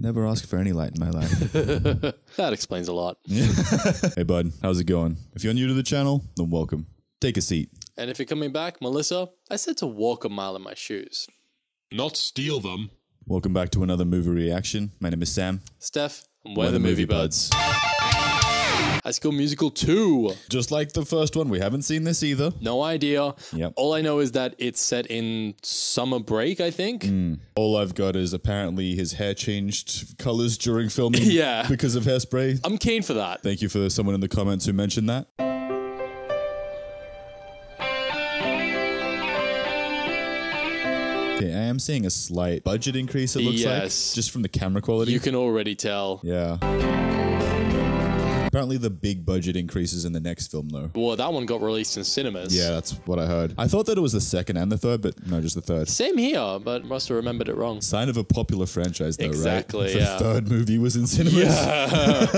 never ask for any light in my life. that explains a lot. hey, bud, how's it going? If you're new to the channel, then welcome. Take a seat. And if you're coming back, Melissa, I said to walk a mile in my shoes. Not steal them. Welcome back to another movie reaction. My name is Sam. Steph, and we're, the, movie buds. High School Musical 2. Just like the first one, we haven't seen this either. No idea. Yep. All I know is that it's set in summer break, I think. Hmm. All I've got is apparently his hair changed colors during filming. Yeah. Because of hairspray. I'm keen for that. Thank you for someone in the comments who mentioned that. Okay, I am seeing a slight budget increase, it looks Yes. like, just from the camera quality. You can already tell. yeah. Apparently, the big budget increases in the next film, though. Well, that one got released in cinemas. Yeah, that's what I heard. I thought that it was the second and the third, but no, just the third. Same here, but must have remembered it wrong. Sign of a popular franchise, though, Exactly, right? The yeah. third movie was in cinemas. I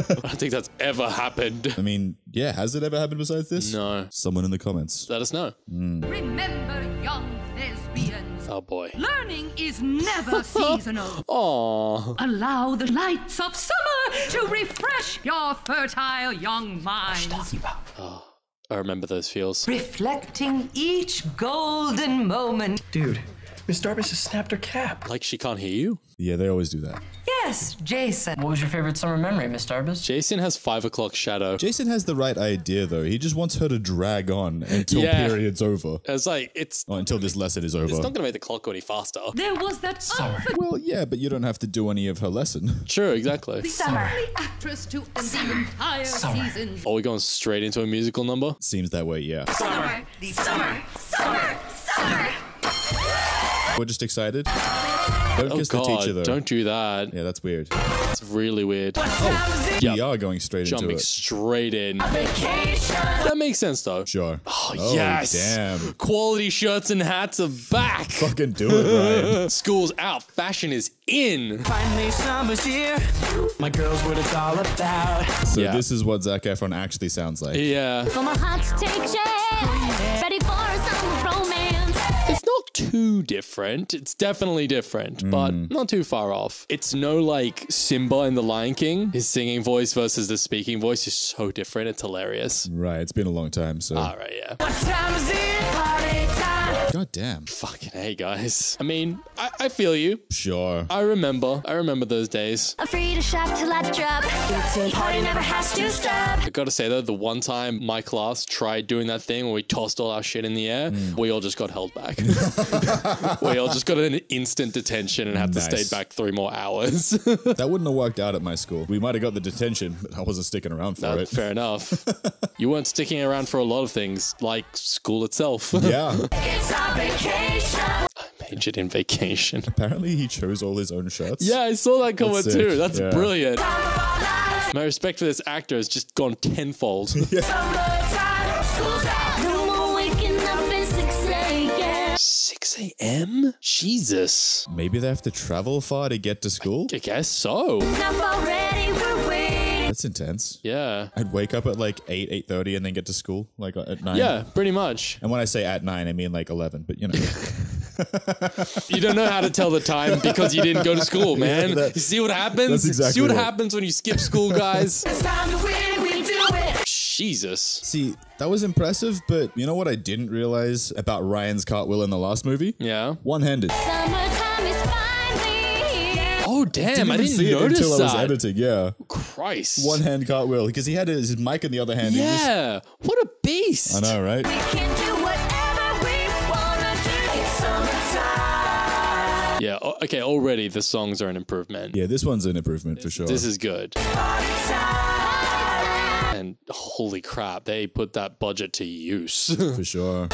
don't think that's ever happened. I mean, yeah, has it ever happened besides this? No. Someone in the comments. Let us know. Hmm. Remember, young thespians, Oh boy. learning is never seasonal. Aww. Allow the lights of summer to refresh your fertile young minds. Oh, I remember those feels. reflecting each golden moment. Dude, Miss Darbus has snapped her cap. Like she can't hear you? Yeah, they always do that. Yes, Jason. What was your favorite summer memory, Miss Darbus? Jason has five o'clock shadow. Jason has the right idea, though. He just wants her to drag on until Yeah. period's over. It's like it's Or until this lesson is over. it's not gonna make the clock go any faster. There was that unforgettable well, yeah, but you don't have to do any of her lesson. True, exactly. The summer. actress to end the entire season. Are we going straight into a musical number? Seems that way, yeah. Summer, summer, summer, summer. We're just excited. Don't Oh kiss the teacher, though. don't do that. Yeah, that's weird. It's really weird. We are going straight Jumping into it. straight in. That makes sense though. Sure. Oh, Oh, yes. damn. Quality shirts and hats are back. Fucking do it, Ryan. School's out. Fashion is in. Finally, summer's here. My girl's what it's all about. So Yeah. this is what Zac Efron actually sounds like. Yeah. For my heart to take shape, oh, ready for some romance. It's not too different. It's definitely different, but mm. not too far off. It's no like Simba in The Lion King. His singing voice versus the speaking voice is so different. It's hilarious. Right, it's been a long time, so. All right, yeah. God damn. Fucking hey, guys. I mean, I, I feel you. Sure. I remember. I remember those days. I'm free to shop till I drop. Party never has to stop. I gotta say though, the one time my class tried doing that thing where we tossed all our shit in the air, we all just got held back. we all just got an instant detention and had to stay back three more hours. That wouldn't have worked out at my school. We might have got the detention, but I wasn't sticking around for Uh, it. fair enough. you weren't sticking around for a lot of things, like school itself. Yeah. It's our vacation. Majored in vacation. Apparently, he chose all his own shirts. Yeah, I saw that comment sick. too. That's Yeah. brilliant. My respect for this actor has just gone tenfold. No more waking up at 6 a.m. 6 a.m.? Jesus. Maybe they have to travel far to get to school? I guess so. That's intense. Yeah. I'd wake up at like 8, 8.30 and then get to school, like at 9. Yeah, pretty much. And when I say at 9, I mean like 11, but you know. You don't know how to tell the time because you didn't go to school, man. that- you see what happens? that's exactly see what it. happens when you skip school, guys? It's time to win, we do it. Jesus. See, that was impressive, but you know what I didn't realize about Ryan's cartwheel in the last movie? Yeah. One-handed. Summertime is finally here. Oh, damn. I even didn't see it notice until I was that. editing, yeah. Christ. One hand cartwheel, because he had his mic in the other hand. he just- yeah. What a beast. I know, right? We can do whatever we wanna do. It's. Yeah. Okay. Already the songs are an improvement. Yeah, this one's an improvement for sure. This is good. And holy crap, they put that budget to use. for sure.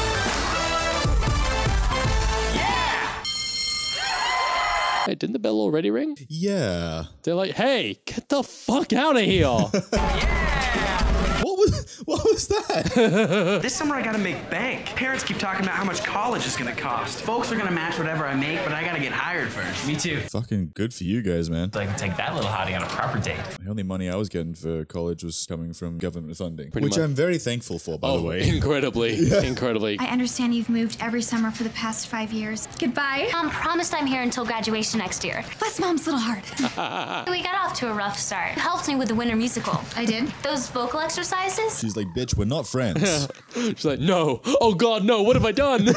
Hey, didn't the bell already ring? Yeah. They're like, hey, get the fuck out of here. What was what was that? This summer I gotta make bank. Parents keep talking about how much college is gonna cost. Folks are gonna match whatever I make, but I gotta get hired first. Me too. Fucking good for you guys, man. So I can take that little hottie on a proper date. The only money I was getting for college was coming from government funding, Pretty which much. I'm very thankful for, by the Oh, way. incredibly, incredibly. I understand you've moved every summer for the past five years. Goodbye. Mom promised I'm here until graduation next year. Bless mom's little heart. We got off to a rough start. You helped me with the winter musical. I did. Those vocal exercises? She's like, bitch, we're not friends. She's like, no. Oh God, no. What have I done?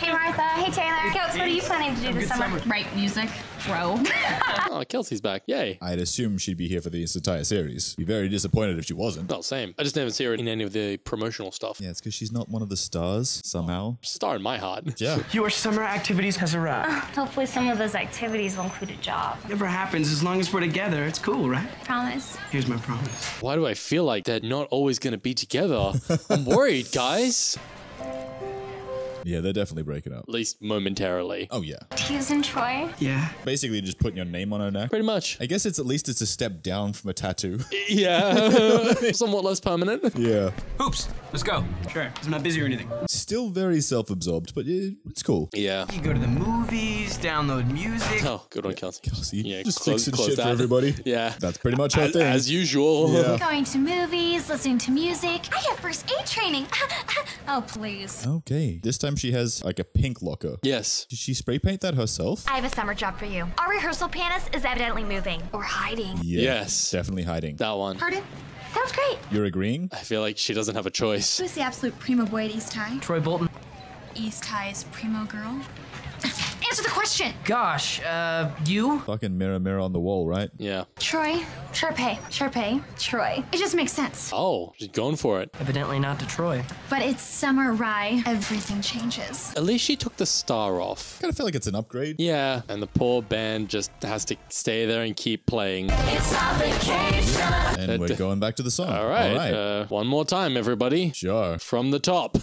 Hey Martha, hey Taylor. Kels, what are you planning to do this summer? Write music. Bro. oh, Kelsey's back. Yay. I'd assume she'd be here for this entire series. Be very disappointed if she wasn't. No, same. I just never see her in any of the promotional stuff. Yeah, it's because she's not one of the stars somehow. Star in my heart. Yeah. Your summer activities has arrived. Oh, hopefully some of those activities will include a job. Never happens as long as we're together. It's cool, right? Promise. Here's my promise. Why do I feel like they're not always going to be together? I'm worried, guys. Yeah, they're definitely breaking up. At least momentarily. Oh yeah. Hughes and Troy. Yeah. Basically just putting your name on her neck. Pretty much. I guess it's at least it's a step down from a tattoo. Yeah. Somewhat less permanent. yeah. Hoops, let's go. Sure. I'm not busy or anything. Still very self-absorbed, but yeah, it's cool. Yeah. You go to the movies, download music. Oh, good one, Kelsey. Kelsey, Yeah, just close- fixing close shit for everybody. Yeah. That's pretty much her As, thing. as usual. Yeah. Going to movies, listening to music. I have first aid training. oh, please. Okay. This time she has like a pink locker. Yes. Did she spray paint that herself? I have a summer job for you. Our rehearsal pianist is evidently moving. Or hiding. Yeah, Yes. Definitely hiding. That one. Pardon? Sounds great. You're agreeing? I feel like she doesn't have a choice. Who's the absolute primo boy at East High? Troy Bolton. East High's primo girl? Answer the question. Gosh, uh, you? Fucking mirror, mirror on the wall, right? Yeah. Troy. Sharpay. Sharpay. Troy. It just makes sense. Oh, she's going for it. Evidently not to Troy. But it's summer rye. Everything changes. At least she took the star off. Kind of feel like it's an upgrade. Yeah, and the poor band just has to stay there and keep playing. It's our vacation. And we're going back to the song. All right, All right. Uh, one more time, everybody. sure. From the top.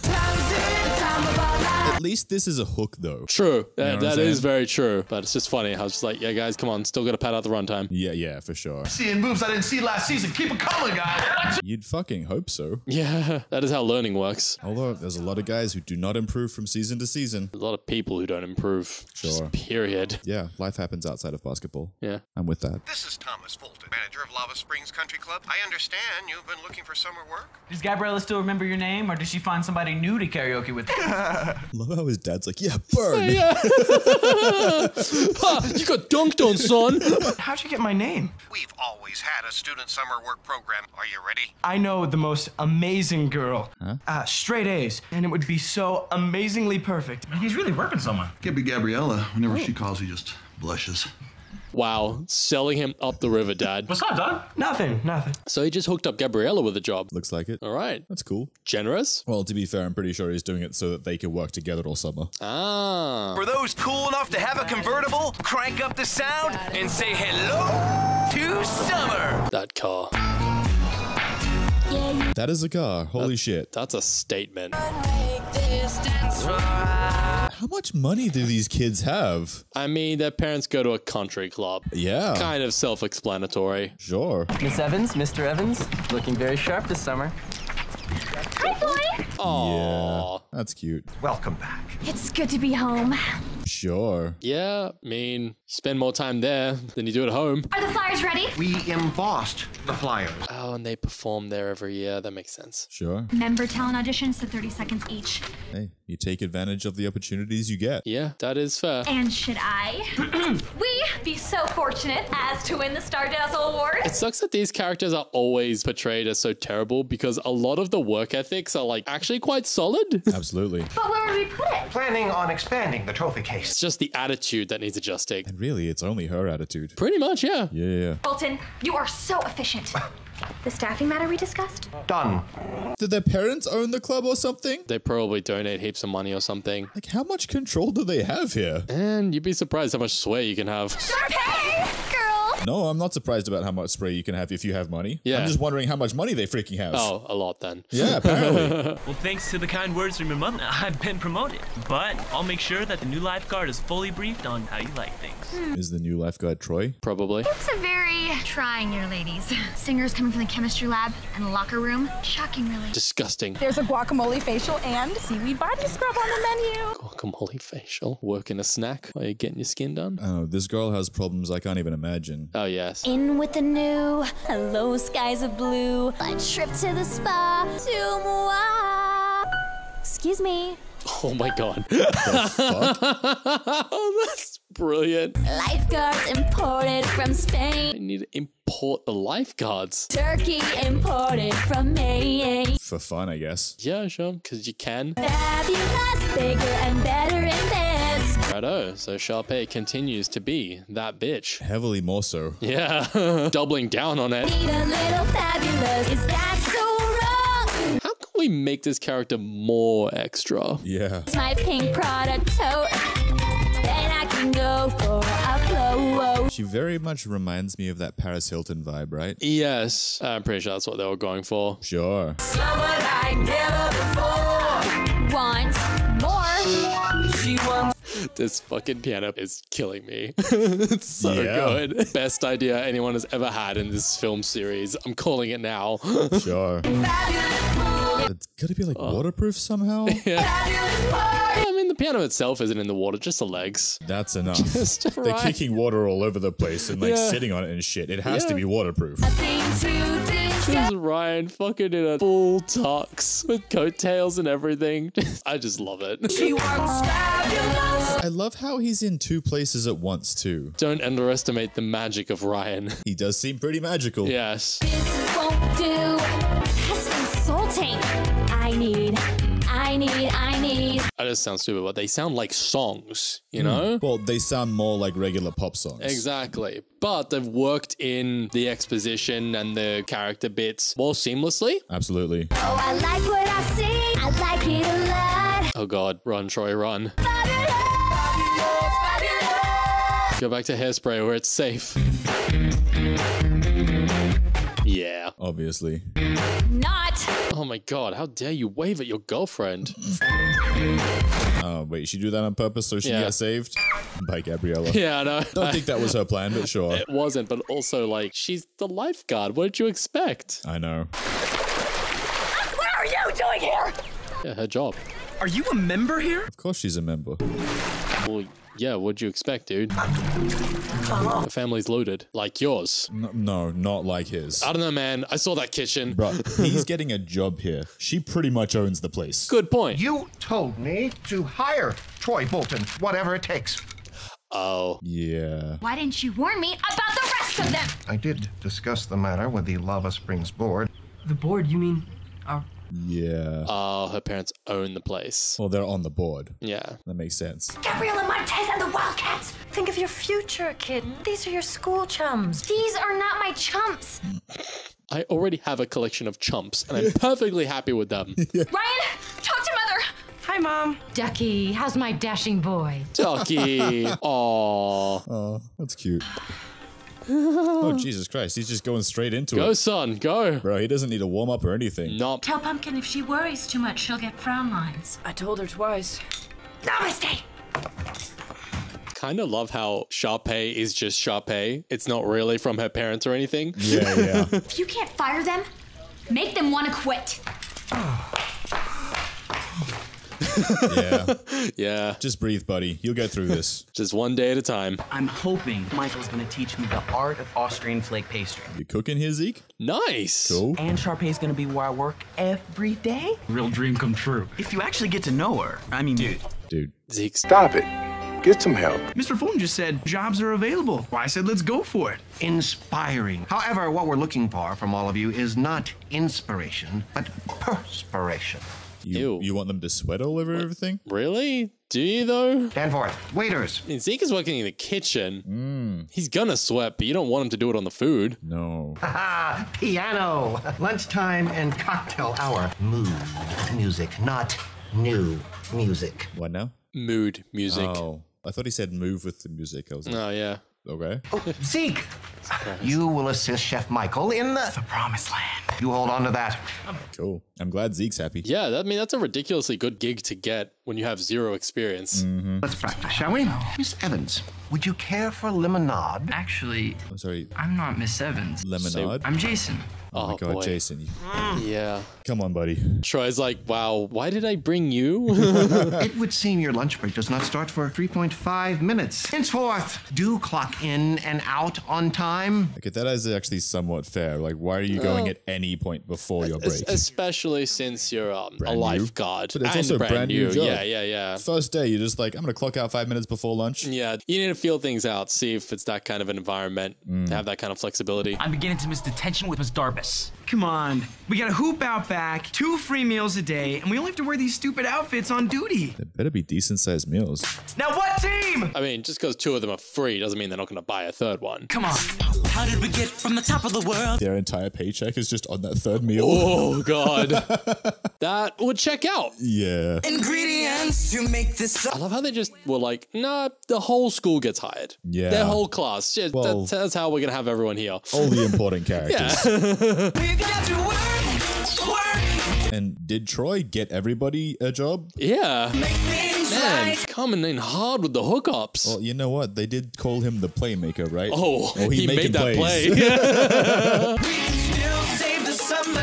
At least this is a hook, though. True. That, what I'm that is saying? very true. But it's just funny I was just like, yeah, guys, come on, still got to pad out the runtime. Yeah, yeah, for sure. Seeing moves I didn't see last season. Keep it coming, guys. You'd fucking hope so. Yeah, that is how learning works. Although there's a lot of guys who do not improve from season to season. A lot of people who don't improve. Just Sure. period. Yeah, life happens outside of basketball. Yeah. I'm with that. This is Thomas Fulton, manager of Lava Springs Country Club. I understand you've been looking for summer work. Does Gabriella still remember your name, or did she find somebody new to karaoke with? Love how his dad's like, yeah, burn. Ha, you got dunked on, son. How'd you get my name? We've always had a student summer work program. Are you ready? I know the most amazing girl. Uh, straight A's. And it would be so amazingly perfect. He's really working someone. Can't be Gabriella. Whenever she calls, he just blushes. Wow, selling him up the river, Dad. What's up, dog? Nothing, nothing. So he just hooked up Gabriella with a job. Looks like it. All right. That's cool. Generous? Well, to be fair, I'm pretty sure he's doing it so that they can work together all summer. Ah. For those cool enough to have a convertible, crank up the sound and say hello to summer. That car. That is a car. Holy shit. That's a statement. How much money do these kids have? I mean, their parents go to a country club. Yeah. Kind of self explanatory. Sure. Miss Evans, Mr. Evans, looking very sharp this summer. Hi, boy. Aww. That's cute. Welcome back. It's good to be home. Sure. Yeah, I mean, spend more time there than you do at home. Are the flyers ready? We embossed the flyers. Oh, and they perform there every year. That makes sense. Sure. Member talent auditions to 30 seconds each. Hey, you take advantage of the opportunities you get. Yeah, that is fair. And should I? We be so fortunate as to win the Stardazzle Award. It sucks that these characters are always portrayed as so terrible because a lot of the work ethics are like actually quite solid. Absolutely. But where would we put it? Planning on expanding the trophy case. It's just the attitude that needs adjusting. And really, it's only her attitude. Pretty much, yeah. Yeah, yeah, yeah. Bolton, you are so efficient. The staffing matter we discussed? Done. Did their parents own the club or something? They probably donate heaps of money or something. Like, how much control do they have here? And you'd be surprised how much sway you can have. Sharpay! Girl! No, I'm not surprised about how much spray you can have if you have money. Yeah. I'm just wondering how much money they freaking have. Oh, a lot then. Yeah, apparently. Well, thanks to the kind words from your mother, I've been promoted. But I'll make sure that the new lifeguard is fully briefed on how you like things. Is the new lifeguard Troy? Probably. It's a very trying year, ladies. Singers coming from the chemistry lab and locker room. Shocking, really. Disgusting. There's a guacamole facial and seaweed body scrub on the menu. Guacamole facial. Working a snack while you're getting your skin done. Oh, this girl has problems I can't even imagine. Oh, yes. In with the new, hello skies of blue, a trip to the spa, to moi. Excuse me. Oh my god. fuck? oh, that's brilliant. Lifeguards imported from Spain. I Spain. need to import the lifeguards. Turkey imported from Maine. For fun, I guess. Yeah, sure, because you can. Fabulous, bigger and better in this. Righto, so Sharpay continues to be that bitch. Heavily more so. Yeah, doubling down on it. Need a little fabulous. Is that so wrong? How can we make this character more extra? Yeah. It's my pink Prada tote. Then I can go for a flow. She very much reminds me of that Paris Hilton vibe, right? Yes, I'm pretty sure that's what they were going for. Sure. Someone like never before. Want more? She wants. This fucking piano is killing me. it's so Yeah. good. Best idea anyone has ever had in this film series. I'm calling it now. Sure. It's gotta be like oh. waterproof somehow? Yeah. I mean, the piano itself isn't in the water, just the legs. That's enough. Just They're right. kicking water all over the place and like Yeah. sitting on it and shit. It has to be waterproof. Thing to do. There's Ryan fucking in a full tux with coattails and everything. I just love it. She wants fabulous. I love how he's in two places at once too. Don't underestimate the magic of Ryan. He does seem pretty magical. Yes. This won't do. That's insulting. I need, I need, I need. I just sound stupid, but they sound like songs, you know? Hmm. Well, they sound more like regular pop songs. Exactly. But they've worked in the exposition and the character bits more seamlessly. Absolutely. Oh, I like what I see. I like it a lot. Oh god, run, Troy, run. Go back to hairspray where it's safe. Yeah. Obviously. Not. Oh my god, how dare you wave at your girlfriend? Oh, wait, she do that on purpose so she Yeah. can get saved? By Gabriella. Yeah, I know. Don't think that was her plan, but sure. It wasn't, but also, like, she's the lifeguard. What did you expect? I know. What are you doing here? Yeah, her job. Are you a member here? Of course she's a member. Well, yeah, what'd you expect, dude? The family's loaded. Like yours. No, no, not like his. I don't know, man. I saw that kitchen. Bro, he's getting a job here. She pretty much owns the place. Good point. You told me to hire Troy Bolton, whatever it takes. Oh. Yeah. Why didn't you warn me about the rest of them? I did discuss the matter with the Lava Springs board. The board, you mean? Our Yeah. Oh, her parents own the place. Well, they're on the board. Yeah. That makes sense. Gabriella Montez and the Wildcats. Think of your future, kid. These are your school chums. These are not my chumps. I already have a collection of chumps, and I'm perfectly happy with them. Ryan, talk to mother. Hi, Mom. Ducky, how's my dashing boy? Ducky. Aww. Oh, that's cute. Oh, Jesus Christ. He's just going straight into Go, it. Go, son, go. Bro, he doesn't need to warm up or anything. Nope. Tell Pumpkin if she worries too much, she'll get frown lines. I told her twice. Namaste. Kind of love how Sharpay is just Sharpay. It's not really from her parents or anything. Yeah, yeah. If you can't fire them, make them want to quit. Ah. Yeah. Yeah. Just breathe, buddy. You'll get through this. Just one day at a time. I'm hoping Michael's gonna teach me the art of Austrian flake pastry. You cooking here, Zeke? Nice. Cool. And Sharpay's gonna be where I work every day. Real dream come true. If you actually get to know her, I mean, dude. Dude. Zeke. Stop it. Get some help. Mr. Fulton just said jobs are available. Why I said let's go for it. Inspiring. However, what we're looking for from all of you is not inspiration, but perspiration. You, Ew. you want them to sweat all over everything? Really? Do you though? Stand for it. Waiters. I mean, Zeke is working in the kitchen. Hmm. He's gonna sweat, but you don't want him to do it on the food. No. Haha, piano. Lunchtime and cocktail hour. Mood music, not new music. What now? Mood music. Oh. I thought he said move with the music. I was like, Oh, yeah. Okay. Oh, Zeke, You will assist Chef Michael in the, The promised land. You hold on to that. Cool. I'm glad Zeke's happy. Yeah, that, I mean, that's a ridiculously good gig to get when you have zero experience. Mm-hmm. Let's practice, shall we? Miss Evans, would you care for lemonade? Actually, I'm sorry. I'm not Miss Evans. Lemonade? I'm Jason. Oh, my Oh, god, boy. Jason. you- Yeah. Come on, buddy. Troy's like, wow, why did I bring you? it would seem your lunch break does not start for 3.5 minutes. Henceforth, do clock in and out on time. Okay, that is actually somewhat fair. Like, why are you going Well, at any point before your break? Especially since you're um, a Brand new. lifeguard. But it's and also brand, brand new job. Yeah, yeah, yeah. First day, you're just like, I'm gonna clock out five minutes before lunch. Yeah, you need to feel things out, see if it's that kind of an environment, Mm. to have that kind of flexibility. I'm beginning to miss detention with Miss Darbus. Come on. We got a hoop out back, two free meals a day, and we only have to wear these stupid outfits on duty. They better be decent sized meals. Now, what team? I mean, just because two of them are free doesn't mean they're not going to buy a third one. Come on. How did we get from the top of the world? Their entire paycheck is just on that third meal. Oh, God. that would check out. Yeah. Ingredients to make this. I love how they just were like, nah, the whole school gets hired. Yeah. Their whole class. Yeah, Well- that's, that's how we're going to have everyone here. All the important characters. Yeah. We've got to work, work. And did Troy get everybody a job? yeah. Make things Man, right. coming in hard with the hookups. Well, you know what? They did call him the playmaker, right? Oh, he, making made that plays. play. We can still save the summer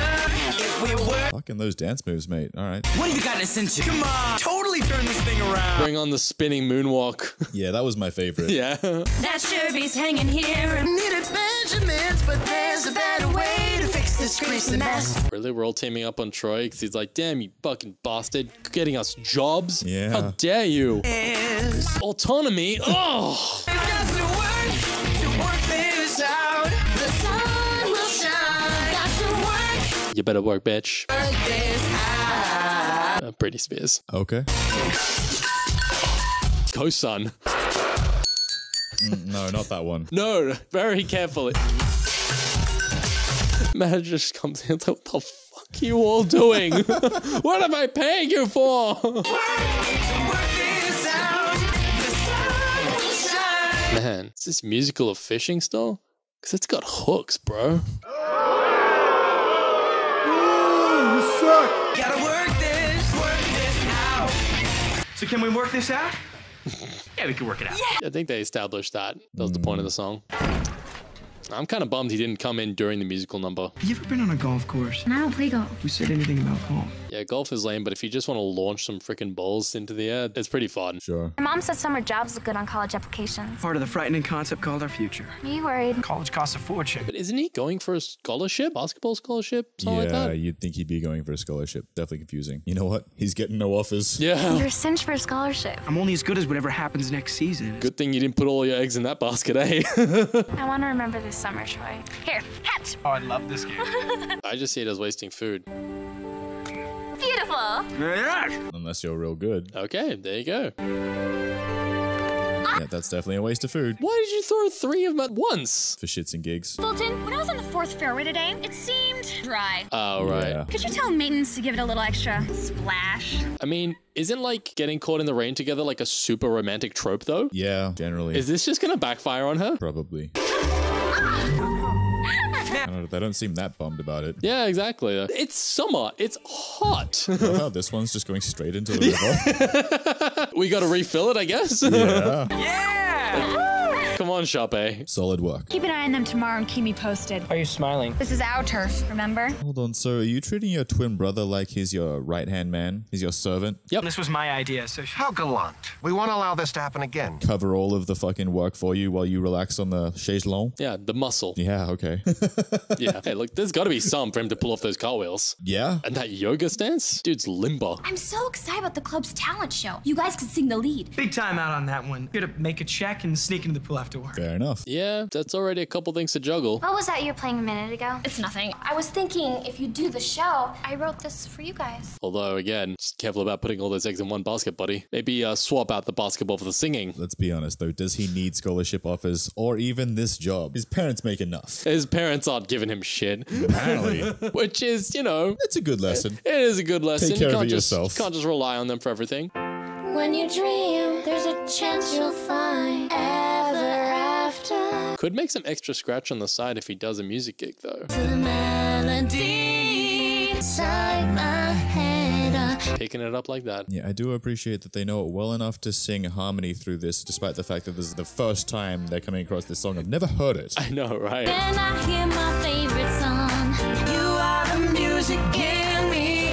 if we work. Fucking those dance moves, mate. All right. What have you gotten us into? Come on. Totally turn this thing around. Bring on the spinning moonwalk. Yeah, that was my favorite. yeah. That Sherby's hanging here. Needed Benjamins, but there's a better way to fix this greasy mess. Really, we're all teaming up on Troy because he's like, damn, you fucking bastard, getting us jobs. Yeah. How dare you? Is Autonomy. Oh. we've got to work to work this out. The sun will shine. Got to work, You better work, bitch. work this out. Uh, Britney Spears. Okay. Co-son. Mm, no, not that one. No, very carefully. Man just comes in. What the fuck are you all doing? what am I paying you for? Work this out. The sun will shine. Man, is this musical a fishing still? Because it's got hooks, bro. Gotta work this, So, can we work this out? Yeah, we can work it out. I think they established that. That was the point of the song. I'm kind of bummed he didn't come in during the musical number. You ever been on a golf course? And I don't play golf. Who said anything about golf? Yeah, golf is lame, but if you just want to launch some freaking balls into the air, it's pretty fun. Sure. My mom said summer jobs look good on college applications. Part of the frightening concept called our future. Are you worried? College costs a fortune. But isn't he going for a scholarship? Basketball scholarship? Something like yeah, that? you'd think he'd be going for a scholarship. Definitely confusing. You know what? He's getting no offers. Yeah. You're cinched for a scholarship. I'm only as good as whatever happens next season. Good thing you didn't put all your eggs in that basket, eh? I want to remember this summer, Troy. Here, catch. Oh, I love this game. I just see it as wasting food. Beautiful. Unless you're real good. Okay, there you go. Yeah, that's definitely a waste of food. Why did you throw three of them at once? For shits and gigs. Fulton, when I was on the fourth fairway today, it seemed dry. Oh, right. Yeah. Could you tell maintenance to give it a little extra splash? I mean, isn't like getting caught in the rain together like a super romantic trope, though? Yeah, generally. Is this just gonna backfire on her? Probably. I don't know, they don't seem that bummed about it. Yeah, exactly. It's summer. It's hot. I love how this one's just going straight into the river. we gotta refill it, I guess. yeah. Yeah! Come on, Shape. Solid work. Keep an eye on them tomorrow and keep me posted. Are you smiling? This is our turf, remember? Hold on, so are you treating your twin brother like he's your right hand man? He's your servant? Yep. This was my idea, so How gallant. We won't allow this to happen again. Cover all of the fucking work for you while you relax on the chaise longue? Yeah, the muscle. Yeah, okay. Yeah. Hey, look, there's gotta be some for him to pull off those cartwheels. yeah? And that yoga stance? Dude's limber. I'm so excited about the club's talent show. You guys could sing the lead. big time out on that one. Here to make a check and sneak into the pool after work. Fair enough. Yeah, that's already a couple things to juggle. What was that you were playing a minute ago? It's nothing. I was thinking if you do the show, I wrote this for you guys. Although, again, just careful about putting all those eggs in one basket, buddy. Maybe uh, swap out the basketball for the singing. Let's be honest though, does he need scholarship offers or even this job? His parents make enough. His parents aren't giving him shit. Apparently. Which is, you know, It's a good lesson. it is a good lesson. Take care you of can't it just, yourself. can't just rely on them for everything. When you dream, there's a chance you'll find ever after. Could make some extra scratch on the side if he does a music gig though. To the melody inside my head. uh, Picking it up like that. Yeah, I do appreciate that they know it well enough to sing harmony through this, despite the fact that this is the first time they're coming across this song. I've never heard it. I know, right?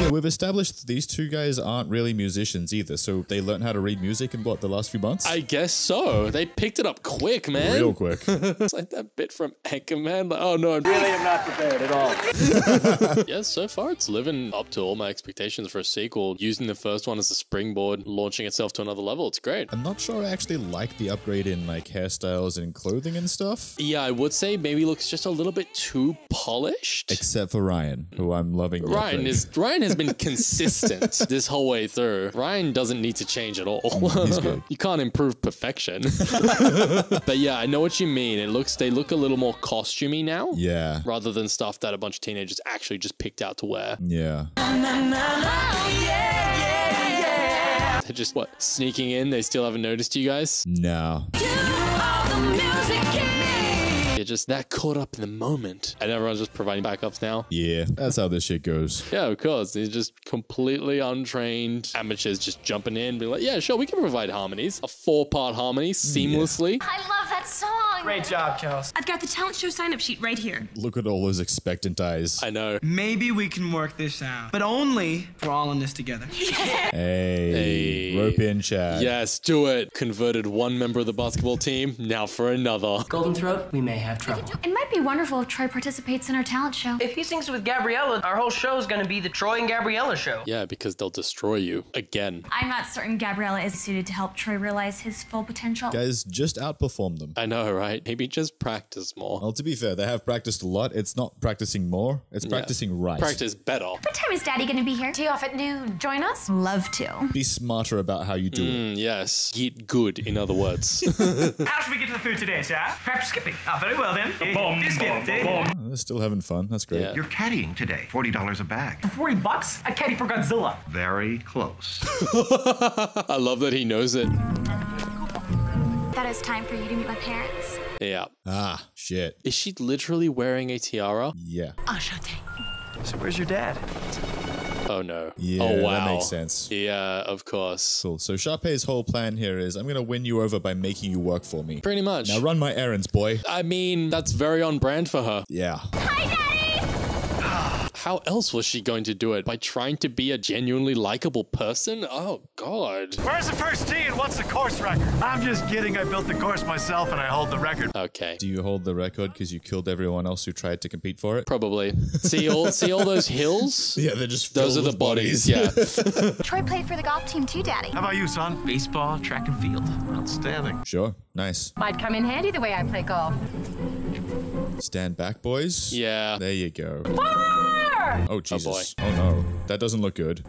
Yeah, we've established that these two guys aren't really musicians either, so they learned how to read music in what, the last few months? I guess so. They picked it up quick, man. Real quick. it's like that bit from Anchorman. Like, oh no, I Really am not prepared at all. yeah, so far it's living up to all my expectations for a sequel, using the first one as a springboard, launching itself to another level. It's great. I'm not sure I actually like the upgrade in like hairstyles and clothing and stuff. Yeah, I would say maybe looks just a little bit too polished. Except for Ryan, who I'm loving. Ryan is Ryan has been consistent this whole way through. Ryan doesn't need to change at all. Mm, he's good. you can't improve perfection. but yeah, I know what you mean. It looks they look a little more costumey now. Yeah. Rather than stuff that a bunch of teenagers actually just picked out to wear. Yeah. They're just what sneaking in. They still haven't noticed you guys. No. You're just that caught up in the moment, and everyone's just providing backups now. Yeah. That's how this shit goes. Yeah, of course. They're just completely untrained amateurs just jumping in, being like, "Yeah, sure, we can provide harmonies, a four-part harmony seamlessly." I love that song. Great job, Kels. I've got the talent show sign up sheet right here. Look at all those expectant eyes. I know. Maybe we can work this out, but only if we're all in this together. Hey, rope in, Chad. Yes, do it. Converted one member of the basketball team. Now for another. Golden Throat, we may have trouble. It might be wonderful if Troy participates in our talent show. If he sings with Gabriella, our whole show is going to be the Troy and Gabriella show. Yeah, because they'll destroy you again. I'm not certain Gabriella is suited to help Troy realize his full potential. Guys, just outperform them. I know, right? Maybe just practice more. Well, to be fair, they have practiced a lot. It's not practicing more, it's Yeah. practicing right. Practice better. What time is Daddy gonna be here? Tea off at noon. Join us? Love to. Be smarter about how you do it. Mm, yes. Get good, in other words. How should we get to the food today, sir? Perhaps skipping. Ah, very well then. Biscuit, eh? Oh, they're still having fun. That's great. You're caddying today. $40 a bag. 40 bucks? I caddy for Godzilla. Very close. I love that he knows it. That is time for you to meet my parents. Yeah. Ah, shit. Is she literally wearing a tiara? Yeah. Enchanté. So where's your dad? Oh no. Yeah, oh that makes sense. Yeah, of course. Cool. So Sharpay's whole plan here is I'm gonna win you over by making you work for me. Pretty much. Now run my errands, boy. I mean, that's very on brand for her. Yeah. How else was she going to do it? By trying to be a genuinely likable person? Oh god. Where's the first tee and what's the course record? I'm just kidding. I built the course myself and I hold the record. Okay. Do you hold the record because you killed everyone else who tried to compete for it? Probably. See all see all those hills? Yeah, they're just Those are the bodies. bodies. Yeah. Troy played for the golf team too, Daddy. How about you, son? Baseball, track and field. Outstanding. Sure. Nice. Might come in handy the way I play golf. Stand back, boys. Yeah. There you go. Fire! Oh, oh Jesus. Oh, no. That doesn't look good.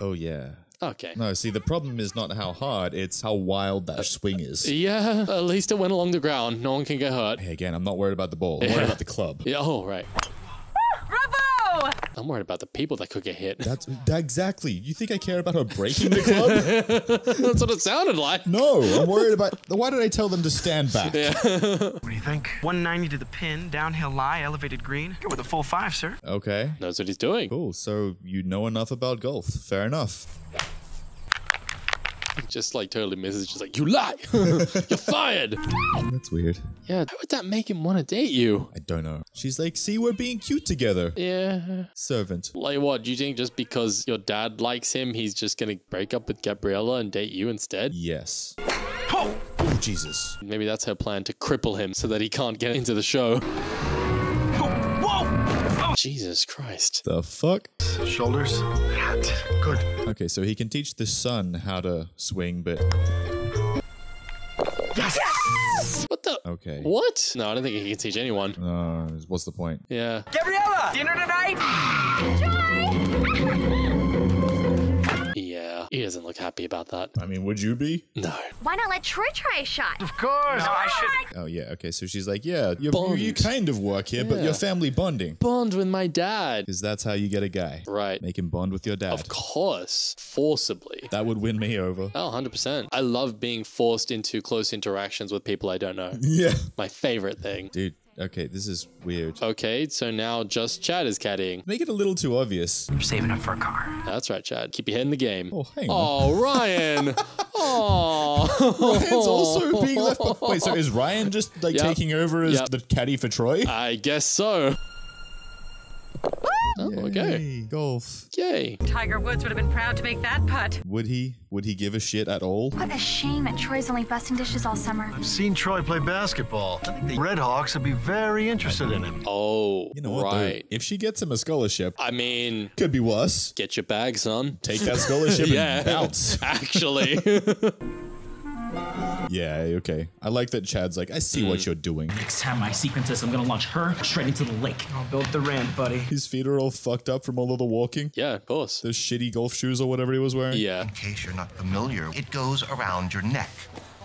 Oh yeah. Okay. No, see the problem is not how hard, it's how wild that uh, swing is. Yeah, at least it went along the ground. No one can get hurt. Hey, again, I'm not worried about the ball. I'm Yeah. worried about the club. Yeah, oh right. Bravo! I'm worried about the people that could get hit. That's that, exactly. You think I care about her breaking the club? That's what it sounded like. no, I'm worried about. Why did I tell them to stand back? What do you think? 190 to the pin, downhill lie, elevated green. Go with a full five, sir. Okay. Knows what he's doing. Cool. So you know enough about golf. Fair enough. Just like totally misses. Just like you lie. You're fired. That's weird. Yeah. How would that make him want to date you? I don't know. She's like, see, we're being cute together. Yeah. Servant. Like what? Do you think just because your dad likes him, he's just gonna break up with Gabriella and date you instead? Yes. Oh, Jesus. Maybe that's her plan to cripple him so that he can't get into the show. Jesus Christ. The fuck? Shoulders. Hat. Good. Okay, so he can teach the son how to swing, but Yes! What the? okay. What? No, I don't think he can teach anyone. Uh, what's the point? Yeah. Gabriella! Dinner tonight? Yeah. He doesn't look happy about that. I mean, would you be? No. Why not let Troy try a shot? Of course. No, I should. Oh yeah, okay. So she's like, yeah, you you kind of work here, but Yeah. you're family bonding. Bond with my dad. Because that's how you get a guy. Right. Make him bond with your dad. Of course. Forcibly. That would win me over. Oh, 100%. I love being forced into close interactions with people I don't know. Yeah. My favorite thing. Dude, okay, this is weird. Okay, so now just Chad is caddying. Make it a little too obvious. I'm saving up for a car. That's right, Chad. Keep your head in the game. Oh, hang on. Oh, Ryan. oh. Ryan's also being left. be- Wait, so is Ryan just like Yep. taking over as Yep. the caddy for Troy? I guess so. Oh, okay. Golf. Yay. Tiger Woods would have been proud to make that putt. Would he? Would he give a shit at all? What a shame that Troy's only busting dishes all summer. I've seen Troy play basketball. I think the Red Hawks would be very interested in him. Oh, You know what? though? right. If she gets him a scholarship, I mean, could be worse. get your bag, son. Take that scholarship yeah. and bounce. Actually. Yeah, okay. I like that Chad's like, I see Mm. what you're doing. Next time I sequence this, I'm gonna launch her straight into the lake. I'll build the ramp, buddy. His feet are all fucked up from all of the walking. yeah, of course. Those shitty golf shoes or whatever he was wearing. Yeah. In case you're not familiar, it goes around your neck.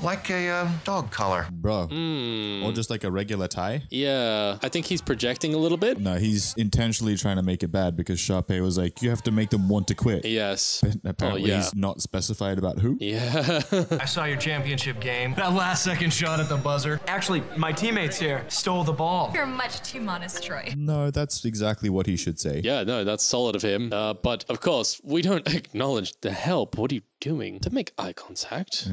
Like a uh, dog collar. Bro. Hmm. Or just like a regular tie. Yeah. I think he's projecting a little bit. No, he's intentionally trying to make it bad because Sharpay was like, you have to make them want to quit. Yes. Apparently, Oh, yeah. he's not specified about who. Yeah. I saw your championship game. That last second shot at the buzzer. Actually, my teammates here stole the ball. You're much too modest, Troy. No, that's exactly what he should say. yeah, no, that's solid of him. Uh, but of course, we don't acknowledge the help. What do you doing? To make eye contact.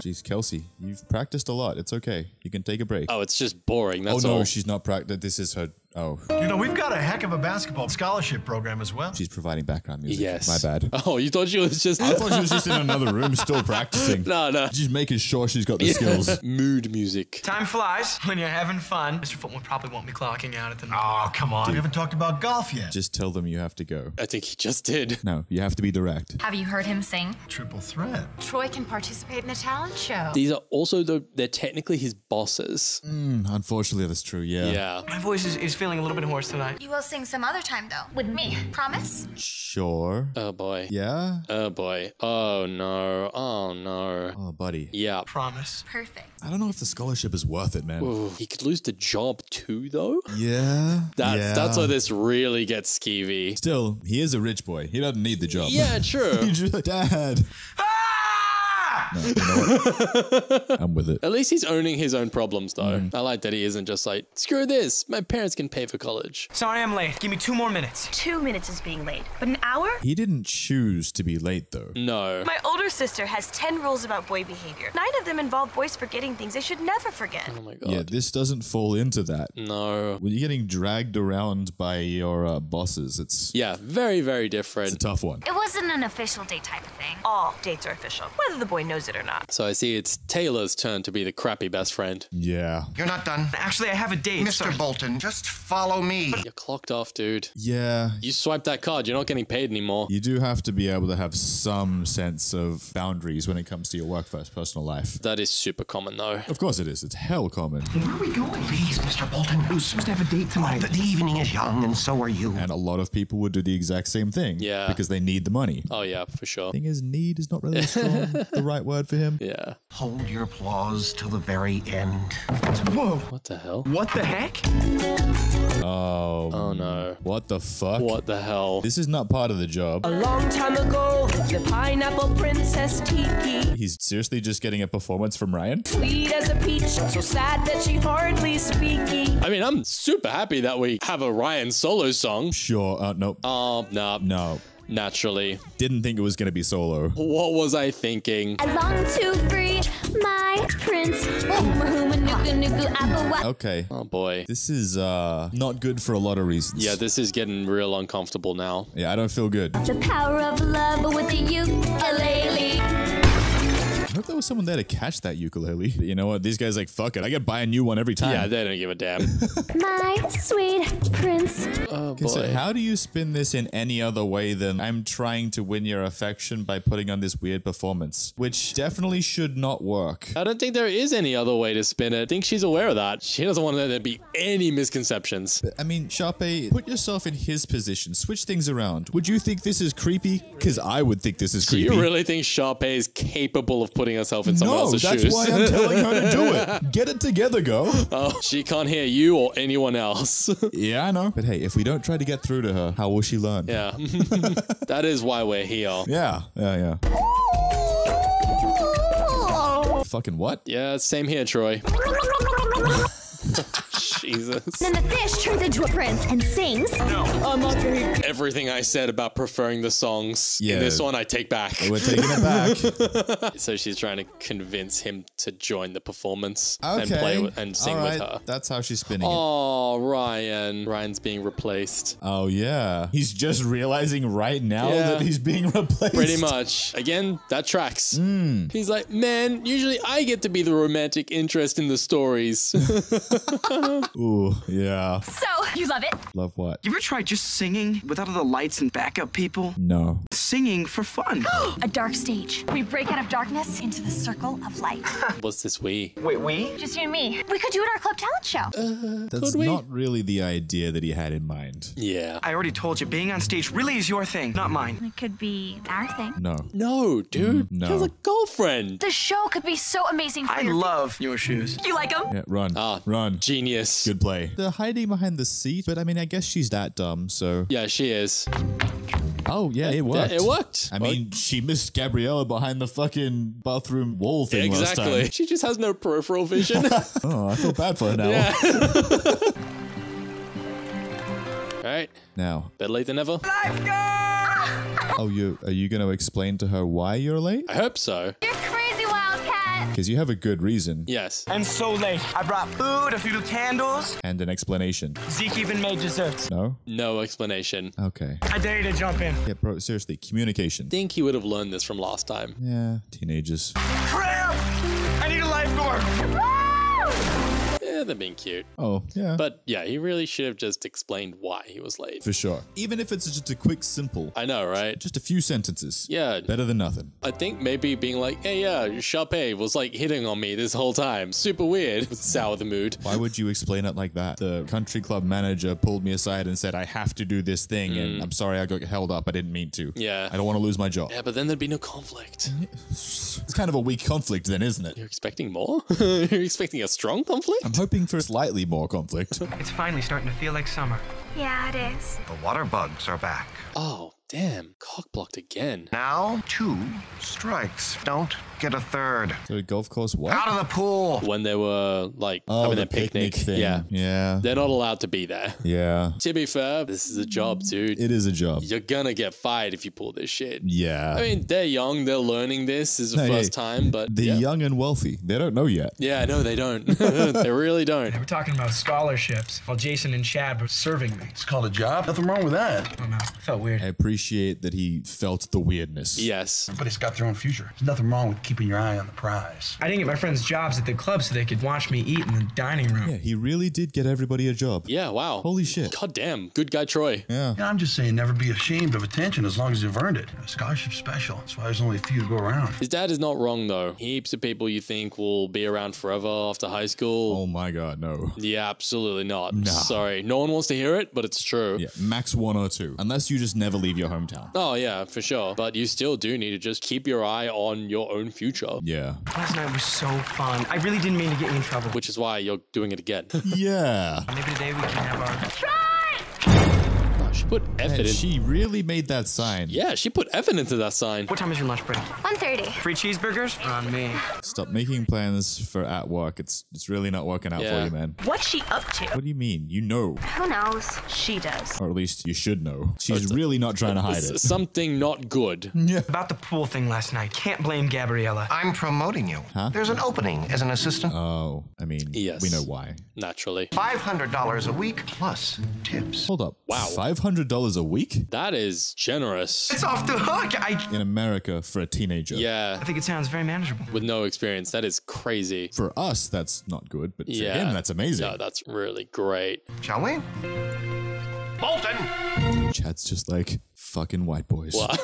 Jeez, Kelsey, you've practiced a lot. It's okay. You can take a break. Oh, it's just boring. That's oh no, all. she's not practiced. This is her. Oh, You know, we've got a heck of a basketball scholarship program as well. she's providing background music. Yes. My bad. Oh, you thought she was just. I thought she was just in another room still practicing. no, no. She's making sure she's got the skills. Mood music. Time flies when you're having fun. Mr. Footman probably won't be clocking out at the. Oh, come on. We haven't talked about golf yet. Just tell them you have to go. I think he just did. No, you have to be direct. Have you heard him sing? Triple threat. Troy can participate in the talent show. These are also the they're technically his bosses. Mm, unfortunately, that's true. Yeah. Yeah. My voice is, is feeling a little bit hoarse tonight. You will sing some other time, though. With me. Promise? Sure. Oh boy. Yeah. Oh boy. Oh no. Oh no. Oh, buddy. Yeah. Promise. Perfect. I don't know if the scholarship is worth it, man. Ooh, he could lose the job too, though. Yeah. That's yeah. that's where this really gets skeevy. Still, he is a rich boy. He doesn't need the job. Yeah, true. He's just Dad. No, you know what? I'm with it. At least he's owning his own problems, though. I like that he isn't just like, screw this. My parents can pay for college. Sorry I'm late. Give me two more minutes. Two minutes is being late, but an hour? He didn't choose to be late, though. No. My older sister has 10 rules about boy behavior. Nine of them involve boys forgetting things they should never forget. Oh my god. Yeah, this doesn't fall into that. No. When you're getting dragged around by your uh, bosses, it's Yeah, very, very different. it's a different. tough one. It wasn't an official date type of thing. All dates are official, whether the boy knows it or not. So I see it's Taylor's turn to be the crappy best friend. Yeah. You're not done. Actually, I have a date. Mr. Bolton, just follow me. You're clocked off, dude. Yeah. You swipe that card, you're not getting paid anymore. You do have to be able to have some sense of boundaries when it comes to your work versus personal life. That is super common, though. Of course it is. It's hell common. Where are we going? Please, Mr. Bolton. We're supposed to have a date tonight. the, the evening is young, and so are you. And a lot of people would do the exact same thing. Yeah. Because they need the money. Oh, yeah, for sure. Thing is, need is not really strong. the right word for him. Yeah. Hold your applause till the very end. Whoa. What the hell? What the heck? Oh. Oh, no. What the fuck? What the hell? This is not part of the job. A long time ago, the pineapple princess Tiki, He's seriously just getting a performance from Ryan? sweet as a peach, so sad that she hardly speaky. I mean, I'm super happy that we have a Ryan solo song. Sure. Uh, nope. Oh, nah, No. Naturally. Didn't think it was going to be solo. What was I thinking? I long to free my prince. Huma huma nuku nuku apple wa- Okay. Oh, boy. This is uh not good for a lot of reasons. Yeah, this is getting real uncomfortable now. Yeah, I don't feel good. The power of love with the ukulele. I hope there was someone there to catch that ukulele. But you know what? These guys like, fuck it. I gotta buy a new one every time. Yeah, they don't give a damn. My sweet prince. Oh Okay, so how do you spin this in any other way than I'm trying to win your affection by putting on this weird performance, which definitely should not work. I don't think there is any other way to spin it. I think she's aware of that. She doesn't want there to be any misconceptions. I mean, Sharpay, put yourself in his position. Switch things around. Would you think this is creepy? Because I would think this is creepy. Do creepy. you really think Sharpay is capable of putting herself in someone no, else's that's shoes? why I'm telling her to do it. Get it together, girl. Oh, she can't hear you or anyone else. Yeah, I know. But hey, if we don't try to get through to her, how will she learn? yeah. that is why we're here. Yeah, yeah, yeah. Fucking what? Yeah, same here, Troy. Jesus. Then the fish turns into a prince and sings. No, I'm not kidding. Everything I said about preferring the songs Yeah. in this one, I take back. We're taking it back. so she's trying to convince him to join the performance and play with, and sing All with right, her. That's how she's spinning it. Oh, Ryan. Ryan's being replaced. Oh yeah, he's just realizing right now Yeah. that he's being replaced. Pretty much. Again, that tracks. Hmm. He's like, man, usually I get to be the romantic interest in the stories. Ooh, yeah. So, you love it? Love what? You ever try just singing without all the lights and backup people? No. Singing for fun. A dark stage. We break out of darkness into the circle of light. What's this we? Wait, we? Just you and me. We could do it our club talent show. Uh, That's not really the idea that he had in mind. Yeah. I already told you, being on stage really is your thing, not mine. It could be our thing. No. No, dude. No. She has a girlfriend. The show could be so amazing for I your love your shoes. You like them? Yeah, run. Ah, run. Genius. Good play. They're hiding behind the seat, but I mean, I guess she's that dumb, so. Yeah, she is. Oh, yeah, it worked. it worked. I mean, she missed Gabriella behind the fucking bathroom wall thing last Exactly. time. She just has no peripheral vision. Oh, I feel bad for her now. yeah. All right. Now, Better late than never. oh, you are you going to explain to her why you're late? I hope so. You're crazy, Wildcat. Because you have a good reason Yes. I'm so late. I brought food, a few candles. and an explanation. Zeke even made desserts. No? No explanation. Okay. I dare you to jump in. Yeah, bro, seriously, communication. think he would have learned this from last time. Yeah, teenagers. Crap! Yeah, they're being cute. Oh, yeah. But yeah, he really should have just explained why he was late. For sure. Even if it's just a quick, simple, I know, right? just a few sentences. Yeah. Better than nothing. I think maybe being like, hey, yeah, Sharpay was like hitting on me this whole time. Super weird. Sour the mood. Why would you explain it like that? The country club manager pulled me aside and said, I have to do this thing, and I'm sorry I got held up. I didn't mean to. Mm. Yeah. I don't want to lose my job. Yeah, but then there'd be no conflict. It's kind of a weak conflict, then, isn't it? You're expecting more? You're expecting a strong conflict? I'm hoping for slightly more conflict. It's finally starting to feel like summer. Yeah, it is. The water bugs are back. Oh, damn. Cock blocked again. Now, two strikes. Don't get a third. So, golf course, what? Out of the pool. When they were like Oh, having the their picnic. picnic thing. Yeah. Yeah. They're not allowed to be there. Yeah. To be fair, this is a job, dude. It is a job. You're gonna get fired if you pull this shit. Yeah. I mean, they're young, they're learning this. This is the Hey, first hey, time, but The yeah. young and wealthy, they don't know yet. Yeah, no, they don't. they really don't. We're talking about scholarships while Jason and Chad were serving me. It's called a job. Nothing wrong with that. I don't know. It felt weird. I appreciate that he felt the weirdness. Yes. But Everybody's got their own future. There's nothing wrong with keeping your eye on the prize. I didn't get my friends jobs at the club so they could watch me eat in the dining room. Yeah, he really did get everybody a job. Yeah, wow. Holy shit. God damn. Good guy, Troy. Yeah. Yeah, I'm just saying, never be ashamed of attention as long as you've earned it. A scholarship's special. That's why there's only a few to go around. His dad is not wrong, though. Heaps of people you think will be around forever after high school. Oh my god, no. Yeah, absolutely not. Nah. Sorry. No one wants to hear it, but it's true. Yeah, max one or two. Unless you just never leave your hometown. Oh, yeah, for sure. But you still do need to just keep your eye on your own future, Yeah. Last night was so fun. I really didn't mean to get you in trouble. which is why you're doing it again. Yeah. Maybe today we can have our. Oh, she put effort And in. she really made that sign. yeah, she put effort into that sign. What time is your lunch break? 1.30. Free cheeseburgers? On me. Stop making plans for at work. It's it's really not working out Yeah. for you, man. What's she up to? What do you mean? You know. Who knows? She does. Or at least you should know. She's really not trying to hide it. Something not good. Yeah. About the pool thing last night. Can't blame Gabriella. I'm promoting you. Huh? There's an opening as an assistant. Oh, I mean, Yes. we know why. Naturally. $500 a week plus tips. Hold up. Wow. $1,200 a week? That is generous. It's off the hook. I In America for a teenager. Yeah. I think it sounds very manageable. With no experience, that is crazy. For us, that's not good, but for Yeah. him, that's amazing. No, that's really great. Shall we? Bolton! Chad's just like, fucking white boys. Wow.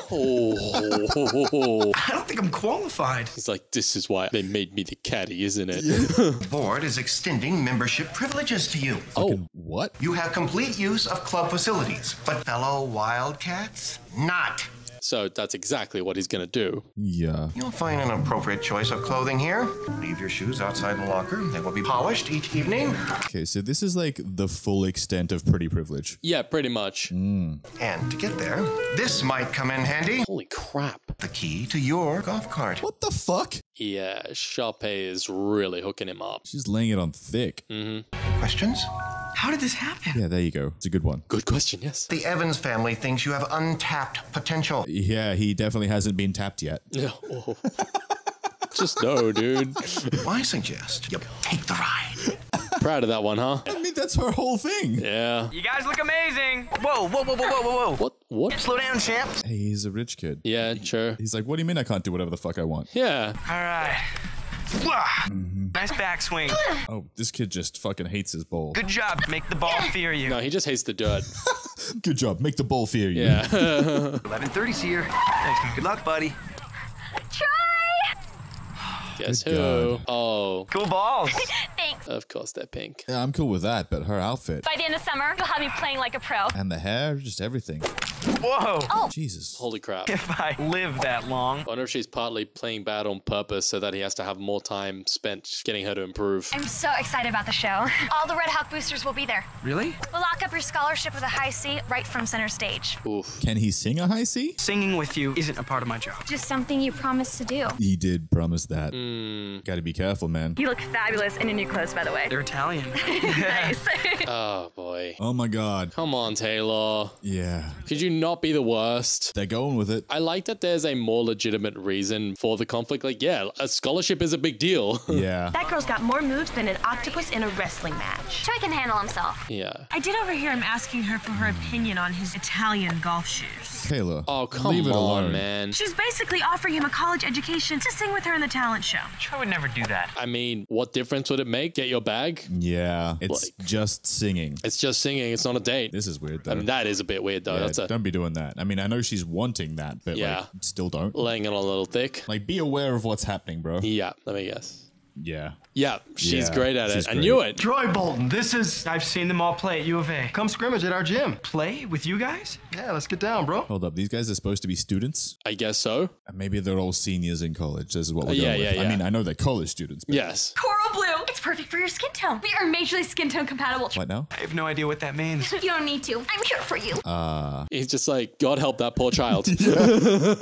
I don't think I'm qualified. He's like, this is why they made me the caddy, isn't it? The board is extending membership privileges to you. oh, What? You have complete use of club facilities, but fellow Wildcats, not. So that's exactly what he's gonna do. Yeah. You'll find an appropriate choice of clothing here. Leave your shoes outside the locker. They will be polished each evening. Okay, so this is like the full extent of pretty privilege. Yeah, pretty much. Mm. And to get there, this might come in handy. Holy crap. The key to your golf cart. What the fuck? Yeah, Sharpay is really hooking him up. She's laying it on thick. Mm-hmm. Questions? How did this happen? Yeah, there you go. It's a good one. Good question, yes. The Evans family thinks you have untapped potential. Yeah, he definitely hasn't been tapped yet. Yeah. Oh. Just no, dude. I suggest you take the ride. Proud of that one, huh? I mean, that's her whole thing. Yeah. You guys look amazing. Whoa, whoa, whoa, whoa, whoa, whoa, whoa. What? What? Slow down, champ. Hey, he's a rich kid. Yeah, sure. He's like, what do you mean I can't do whatever the fuck I want? Yeah. All right. Wah. Nice backswing. Oh, this kid just fucking hates his ball. Good job. Make the ball fear you. No, he just hates the dirt. Good job. Make the ball fear you. Yeah. 11:30's here. Thanks. Good luck, buddy. Guess Good who? God. Oh, Cool balls. Thanks. of course they're pink. Yeah, I'm cool with that, but her outfit By the end of summer, you'll have me playing like a pro. and the hair, just everything. Whoa. Oh, Jesus. Holy crap. If I live that long. I wonder if she's partly playing bad on purpose so that he has to have more time spent getting her to improve. I'm so excited about the show. All the Red Hawk boosters will be there. Really? We'll lock up your scholarship with a high C right from center stage. Oof. Can he sing a high C? Singing with you isn't a part of my job. Just something you promised to do. He did promise that. Hmm. Hmm. Gotta be careful, man. You look fabulous in your new clothes, by the way. They're Italian. nice. Oh boy. Oh my god. Come on, Taylor. Yeah. Could you not be the worst? They're going with it. I like that there's a more legitimate reason for the conflict. Like, yeah, a scholarship is a big deal. Yeah. That girl's got more moves than an octopus in a wrestling match. Troy can handle himself. yeah. I did overhear him asking her for her opinion on his Italian golf shoes. Taylor. Oh, come leave it on, alone. man. She's basically offering him a college education to sing with her in the talent show. Troy would never do that. I mean, what difference would it make? Get your bag? Yeah. It's just singing. It's just singing. It's not a date. This is weird, though. I mean, that is a bit weird, though. Yeah, That's a don't be doing that. I mean, I know she's wanting that, but Yeah. like, still don't. laying it on a little thick. Like, be aware of what's happening, bro. Yeah, let me guess. Yeah. Yeah, she's Yeah, great at it. she's I knew it. Troy Bolton, this is. I've seen them all play at U of A. Come scrimmage at our gym. Play with you guys? Yeah, let's get down, bro. Hold up. These guys are supposed to be students? I guess so. And maybe they're all seniors in college. This is what we're Uh, yeah, going yeah, with. I mean, I know they're college students, but Yes. Coral blue. It's perfect for your skin tone. We are majorly skin tone compatible. what now? I have no idea what that means. You don't need to. I'm here for you. Uh, He's just like, God help that poor child.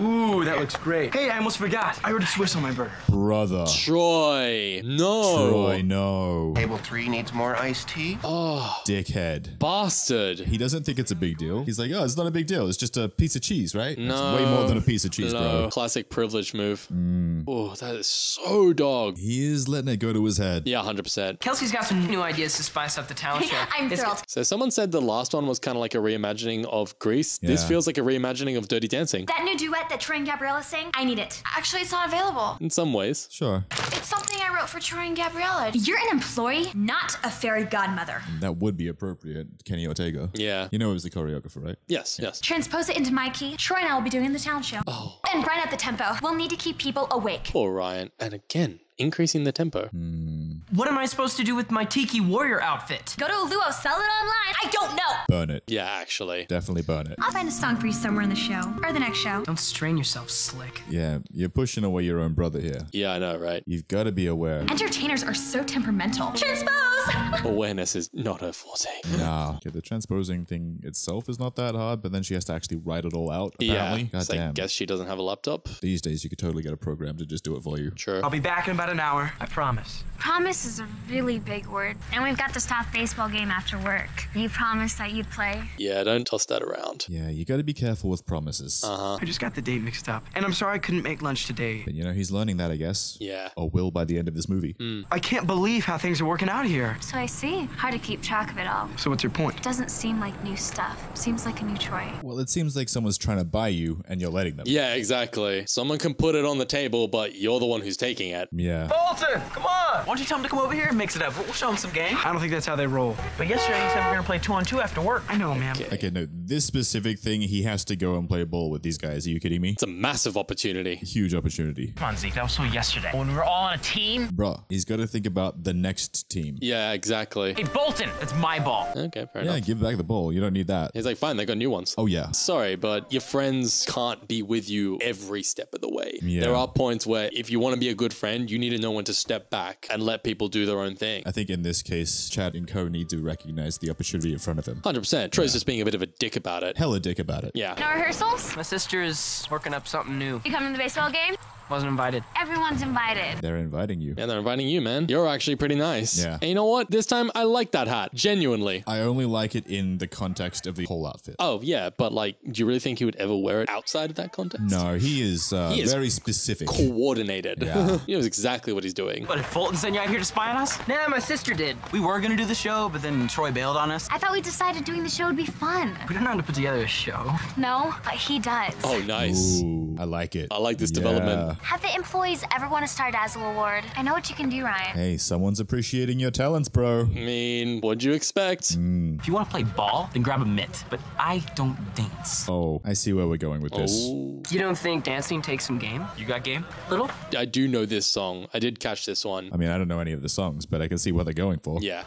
Ooh, that looks great. Hey, I almost forgot. I ordered Swiss on my burger. brother. Troy, no. Troy, oh. no. Table three needs more iced tea. Oh, Dickhead. bastard. He doesn't think it's a big deal. He's like, oh, it's not a big deal. It's just a piece of cheese, right? No. It's way more than a piece of cheese, no. bro. Classic privilege move. Mm. Oh, that is so dog. He is letting it go to his head. Yeah, 100%. Kelsey's got some new ideas to spice up the talent show. I'm It's- thrilled. So someone said the last one was kind of like a reimagining of Grease. This Yeah. feels like a reimagining of Dirty Dancing. That new duet that Troy and Gabriella sang, I need it. Actually, it's not available. In some ways. Sure. It's something I wrote for Troy and Gabriella. You're an employee, not a fairy godmother. That would be appropriate. Kenny Ortega. Yeah. You know he was the choreographer, right? Yes, yes. Transpose it into my key. Troy and I will be doing the talent show. Oh. And grind up the tempo. We'll need to keep people awake. Poor Ryan. And again, increasing the tempo. Hmm. What am I supposed to do with my Tiki Warrior outfit? Go to a luau, sell it online. I don't know. Burn it. Yeah, actually. Definitely burn it. I'll find a song for you somewhere in the show or the next show. Don't strain yourself, slick. Yeah, you're pushing away your own brother here. Yeah, I know, right? You've got to be aware. Entertainers are so temperamental. Transpose! Awareness is not her forte. Nah. Okay, the transposing thing itself is not that hard, but then she has to actually write it all out, apparently. Yeah. God it's like, damn. guess she doesn't have a laptop. These days, you could totally get a program to just do it for you. Sure. I'll be back in about an hour. I promise. Promise is a really big word. And we've got the staff baseball game after work. You promised that you'd play. Yeah, don't toss that around. Yeah, you got to be careful with promises. Uh huh. I just got the date mixed up. And I'm sorry I couldn't make lunch today. But you know, he's learning that, I guess. Yeah. Or will by the end of this movie. I can't believe how things are working out here. Her. So I see. Hard to keep track of it all. So what's your point? It doesn't seem like new stuff. Seems like a new Troy. Well, it seems like someone's trying to buy you and you're letting them. Yeah, exactly. Someone can put it on the table, but you're the one who's taking it. Yeah. Bolton, come on! Why don't you tell him to come over here and mix it up? We'll show him some game. I don't think that's how they roll. But yesterday you said we we're gonna play two on two after work. I know, man. Okay, no, this specific thing, he has to go and play ball with these guys. Are you kidding me? It's a massive opportunity. Huge opportunity. Come on, Zeke. That was so yesterday. When we were all on a team. Bruh, he's got to think about the next team. Yeah, exactly. Hey, Bolton, that's my ball. Okay, fair Yeah, enough. give back the ball. You don't need that. He's like, fine, they got new ones. Oh, yeah. Sorry, but your friends can't be with you every step of the way. Yeah. There are points where if you want to be a good friend, you need to know when to step back and let people do their own thing. I think in this case, Chad and Co need to recognize the opportunity in front of him. 100%. Troy's just being a bit of a dick about it. Hella dick about it. Yeah. No rehearsals? My sister is working up something new. You coming to the baseball game? Wasn't invited. Everyone's invited. They're inviting you. Yeah, they're inviting you, man. You're actually pretty nice. Yeah. And you know what? This time I like that hat. Genuinely. I only like it in the context of the whole outfit. Oh, yeah, but like, do you really think he would ever wear it outside of that context? No, he is, uh, He is very specific. Coordinated. Yeah. he knows exactly what he's doing. What, did Fulton send you out here to spy on us? Nah, my sister did. We were gonna do the show, but then Troy bailed on us. I thought we decided doing the show would be fun. We don't know how to put together a show. No, but he does. Oh, nice. Ooh, I like it. I like this Yeah. development. Have the employees ever won a Stardazzle award? I know what you can do, Ryan. Hey, someone's appreciating your talents, bro. I mean, what'd you expect? Mm. If you want to play ball, then grab a mitt. But I don't dance. Oh, I see where we're going with this. Oh. You don't think dancing takes some game? You got game? Little? I do know this song. I did catch this one. I mean, I don't know any of the songs, but I can see what they're going for. Yeah.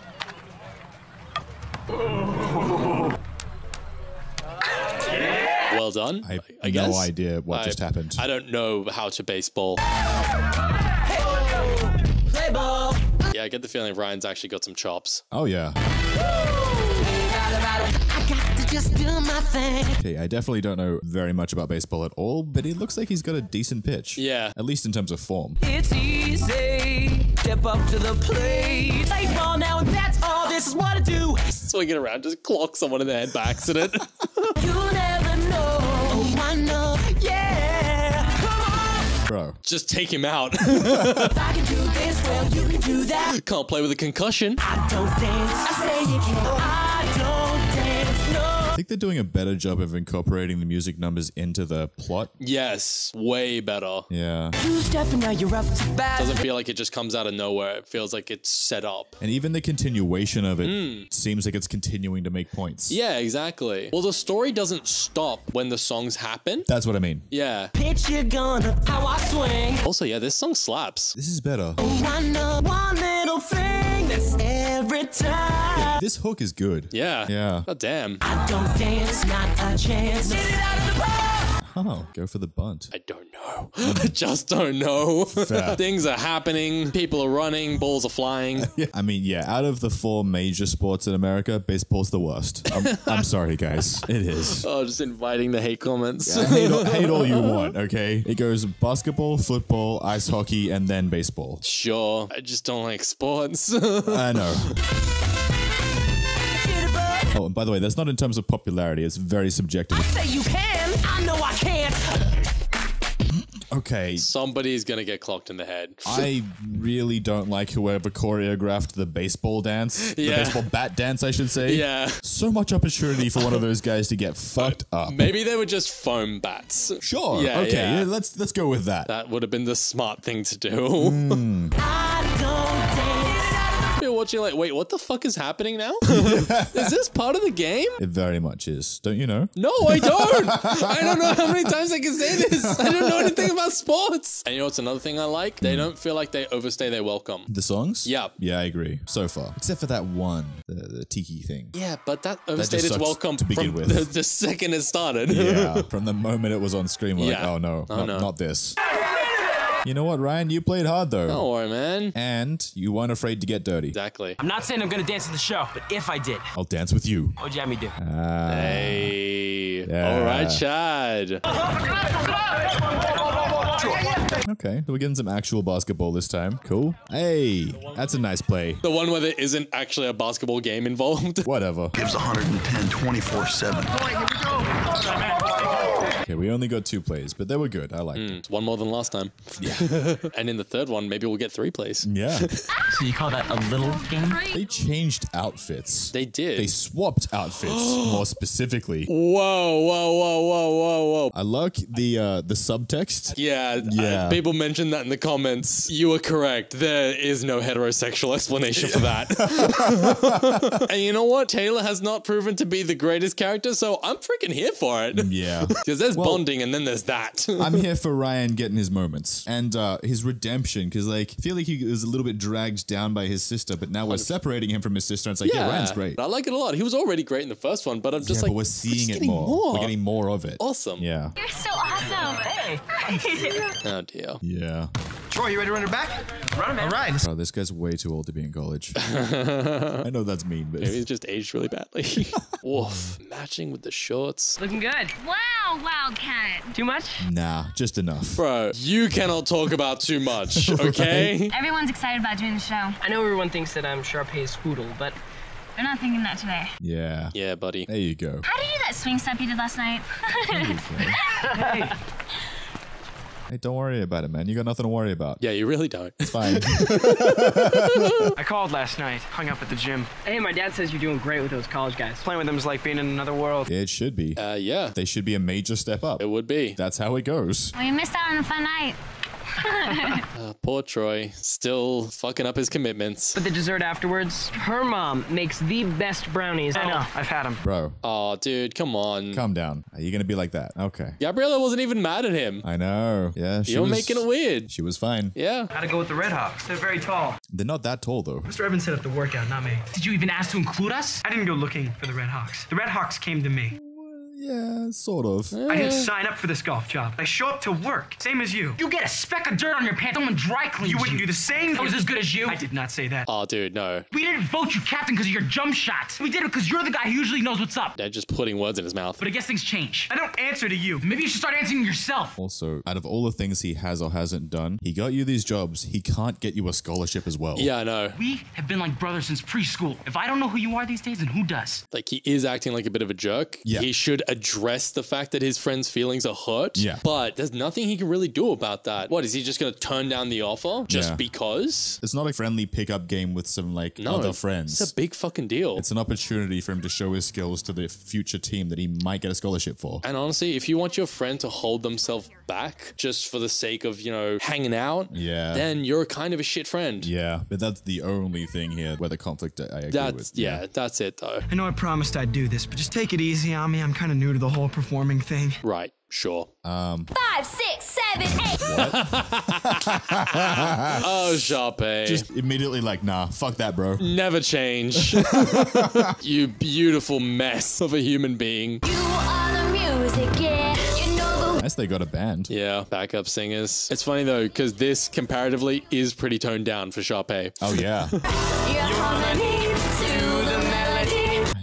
Well done. I have I no idea what I- just happened. I don't know how to baseball. Play ball. Yeah, I get the feeling Ryan's actually got some chops. Oh, yeah. I got to just do my thing. Okay, I definitely don't know very much about baseball at all, but it looks like he's got a decent pitch. Yeah. At least in terms of form. It's easy. Step up to the plate. Play ball now, and that's all. This is what I do. Swinging around, just clock someone in the head by accident. Come just take him out. If I can do this, well, you can do that. Can't play with a concussion. I don't dance. I say you can. I don't dance. No. I think they're doing a better job of incorporating the music numbers into the plot. Yes, way better. Yeah. Two step and now you're up to bat. Doesn't feel like it just comes out of nowhere. It feels like it's set up. And even the continuation of it Mm. seems like it's continuing to make points. Yeah, exactly. Well, the story doesn't stop when the songs happen. That's what I mean. Yeah. Pitch you're gonna. How I swing. Also, yeah, this song slaps. This is better. Oh, I know. One little thing that's every time. This hook is good. Yeah. Yeah. God damn. I don't dance, not a chance. Get it out of the park. Oh, go for the bunt. I don't know. I hmm. just don't know. Fair. Things are happening. People are running. Balls are flying. Yeah, I mean, yeah, out of the four major sports in America, baseball's the worst. I'm, I'm sorry, guys. It is. Oh, just inviting the hate comments. Yeah, hate, all, hate all you want, okay? It goes basketball, football, ice hockey, and then baseball. Sure. I just don't like sports. I know. Oh, and by the way, that's not in terms of popularity. It's very subjective. I Say you can. I know I can't. Okay, Somebody's gonna get clocked in the head. I really don't like whoever choreographed the baseball dance. The baseball bat dance, I should say. Yeah. So much opportunity for one of those guys to get fucked up. Maybe they were just foam bats. Sure. Yeah, okay. yeah. yeah, let's let's go with that. That would have been the smart thing to do. Hmm. watching like, wait, what the fuck is happening now? is this part of the game? It very much is. Don't you know? No, I don't. I don't know how many times I can say this. I don't know anything about sports. And you know what's another thing I like? They hmm. don't feel like they overstay their welcome. The songs? Yeah. Yeah, I agree. So far. Except for that one, the, the tiki thing. Yeah, but that overstayed its welcome to begin from with. The, the second it started. Yeah. From the moment it was on screen, we're like, oh no, Oh, not, no. not this. You know what, Ryan? You played hard though. Don't worry, man. And you weren't afraid to get dirty. Exactly. I'm not saying I'm gonna dance at the show, but if I did, I'll dance with you. what'd you have me do? Ah. Hey. Yeah. All right, Chad. Okay, so we're getting some actual basketball this time. Cool. Hey, that's a nice play. The one where there isn't actually a basketball game involved. Whatever. Gives 110 24 7. Okay, we only got two plays, but they were good. I liked it. It's one more than last time. Yeah. and in the third one, maybe we'll get three plays. Yeah. So you call that a little game? They changed outfits. They did. They swapped outfits more specifically. Whoa, whoa, whoa, whoa, whoa, whoa. I like the uh the subtext. Yeah, Yeah. uh, people mentioned that in the comments. You are correct. There is no heterosexual explanation for that. and you know what? Taylor has not proven to be the greatest character, so I'm freaking here for it. Yeah. Because there's Well, bonding and then there's that. I'm here for Ryan getting his moments and uh, his redemption because, like, I feel like he was a little bit dragged down by his sister, but now we're separating him from his sister. And it's like, yeah, Ryan's great. I like it a lot. He was already great in the first one, but I'm just yeah, like, but we're seeing it more. more. We're getting more of it. Awesome. Yeah. You're so awesome. Hey. Oh dear. Yeah. Troy, you ready to run her back? Run it, man. All right. Bro, this guy's way too old to be in college. I know that's mean, but Maybe he's just aged really badly. Woof. Matching with the shorts. Looking good. Wow, Oh, Wildcat. Too much? nah, just enough. Bro, you cannot talk about too much, okay? Everyone's excited about doing the show. I know everyone thinks that I'm Sharpay's Hoodle, but They're not thinking that today. Yeah. Yeah, buddy. There you go. How did you do that swing step you did last night? Hey, don't worry about it, man. You got nothing to worry about. Yeah, you really don't. It's fine. I called last night, hung up at the gym. hey, my dad says you're doing great with those college guys. Playing with them is like being in another world. it should be. Uh, yeah, They should be a major step up. it would be. That's how it goes. well, you missed out on a fun night. Uh, poor Troy, still fucking up his commitments. But the dessert afterwards, her mom makes the best brownies. I know, I've had them. Bro, Oh, dude, come on. calm down. Are you going to be like that? Okay. Gabriella wasn't even mad at him. I know. Yeah, she You're was, making it weird. She was fine. Yeah. Gotta go with the Red Hawks? They're very tall. They're not that tall, though. Mr. Evans set up the workout, not me. Did you even ask to include us? I didn't go looking for the Red Hawks. The Red Hawks came to me. Yeah, sort of. I didn't eh. sign up for this golf job. I show up to work, same as you. You get a speck of dirt on your pants, someone dry cleans you. wouldn't do the same. I was as good as you. I did not say that. Oh, dude, no. We didn't vote you captain because of your jump shots. We did it because you're the guy who usually knows what's up. They're just putting words in his mouth. But I guess things change. I don't answer to you. Maybe you should start answering yourself. Also, out of all the things he has or hasn't done, he got you these jobs. He can't get you a scholarship as well. Yeah, I know. We have been like brothers since preschool. If I don't know who you are these days, then who does? Like, he is acting like a bit of a jerk. Yeah. He should address the fact that his friend's feelings are hurt. Yeah. But there's nothing he can really do about that. What, is he just going to turn down the offer just Yeah. because? It's not a friendly pickup game with some like No, other friends. It's a big fucking deal. It's an opportunity for him to show his skills to the future team that he might get a scholarship for. And honestly, if you want your friend to hold themselves back just for the sake of, you know, hanging out, Yeah. then you're kind of a shit friend. Yeah, but that's the only thing here where the conflict I agree That's with. yeah, that's it though. I know I promised I'd do this, but just take it easy on me. I'm kind of new to the whole performing thing. Right, sure. Um, Five, six, seven, eight. oh, Sharpay. just immediately like, nah, fuck that, bro. Never change. you beautiful mess of a human being. You are the music, yeah. You know the Nice they got a band. Yeah, backup singers. It's funny though, because this comparatively is pretty toned down for Sharpay. Oh yeah.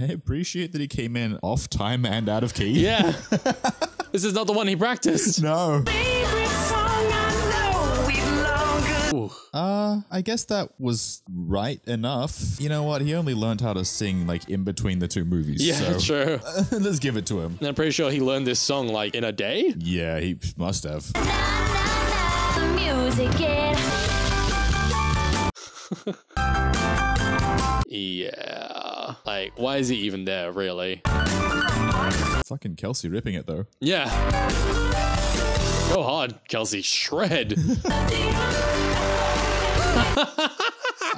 I appreciate that he came in off time and out of key. Yeah. this is not the one he practiced. No. Favorite song I know we've long Ooh. Uh, I guess that was right enough. You know what? He only learned how to sing like in between the two movies. Yeah, so true. let's give it to him. And I'm pretty sure he learned this song like in a day. Yeah, he must have. The music, yeah. Yeah. Like, why is he even there, really? Fucking Kelsey ripping it though. Yeah. Go hard, Kelsey. Shred.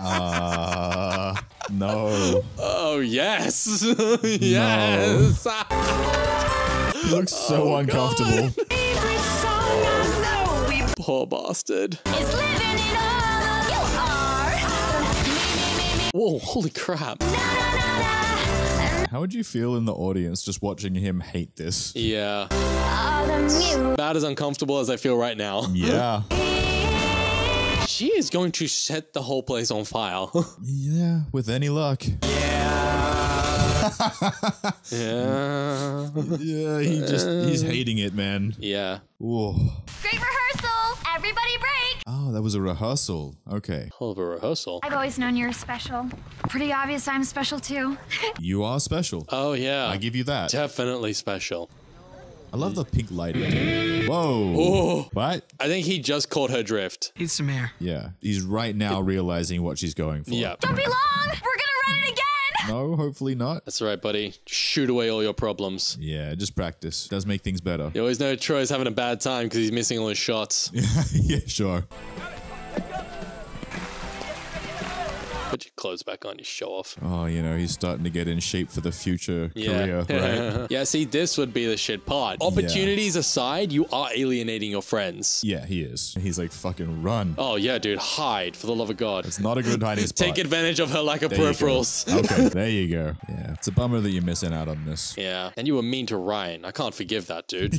Uh, no. oh, yes. yes. He looks so Oh, uncomfortable. Favorite song I know we've Poor bastard. It's living in all of you are. Whoa, holy crap. How would you feel in the audience just watching him hate this? Yeah. All the music. About as uncomfortable as I feel right now. Yeah. She is going to set the whole place on fire. yeah, with any luck. yeah. Yeah, he just he's uh, hating it, man. Yeah. Ooh. Great rehearsal! Everybody break! Oh, that was a rehearsal. Okay. Hell of a rehearsal. I've always known you're special. Pretty obvious I'm special too. You are special. Oh, yeah. I give you that. Definitely special. I love the pink lighting. Whoa. Oh. What? I think he just caught her drift. Need some air. Yeah. He's right now realizing what she's going for. Yeah. Don't be long! We're No, hopefully not. That's right, buddy. Shoot away all your problems. Yeah, just practice. Does make things better. You always know Troy's having a bad time because he's missing all his shots. yeah, sure. Put your clothes back on, you show off. Oh, you know, he's starting to get in shape for the future Yeah. career, right? yeah, see, this would be the shit part. Opportunities aside, you are alienating your friends. yeah, he is. He's like, fucking run. Oh, yeah, dude, hide, for the love of God. It's not a good hiding spot. Take advantage of her lack of There peripherals. okay, there you go. Yeah, it's a bummer that you're missing out on this. Yeah, and you were mean to Ryan. I can't forgive that, dude.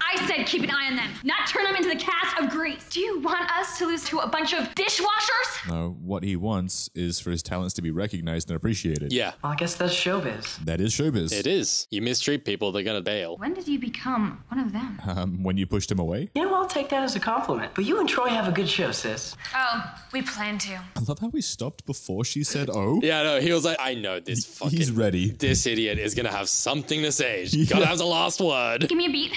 I said keep an eye on them, not turn them into the cast of Grease. Do you want us to lose to a bunch of dishwashers? No, what he wants is for his talents to be recognized and appreciated. yeah, Well, I guess that's showbiz. That is showbiz. it is. You mistreat people, they're gonna bail. When did you become one of them? Um, when you pushed him away? You know, I'll take that as a compliment. But you and Troy have a good show, sis. Oh, we plan to. I love how we stopped before she said, oh. Yeah, no, he was like, I know this fucking. He's ready. This idiot is gonna have something to say. She's gotta Yeah. have the last word. Give me a beat.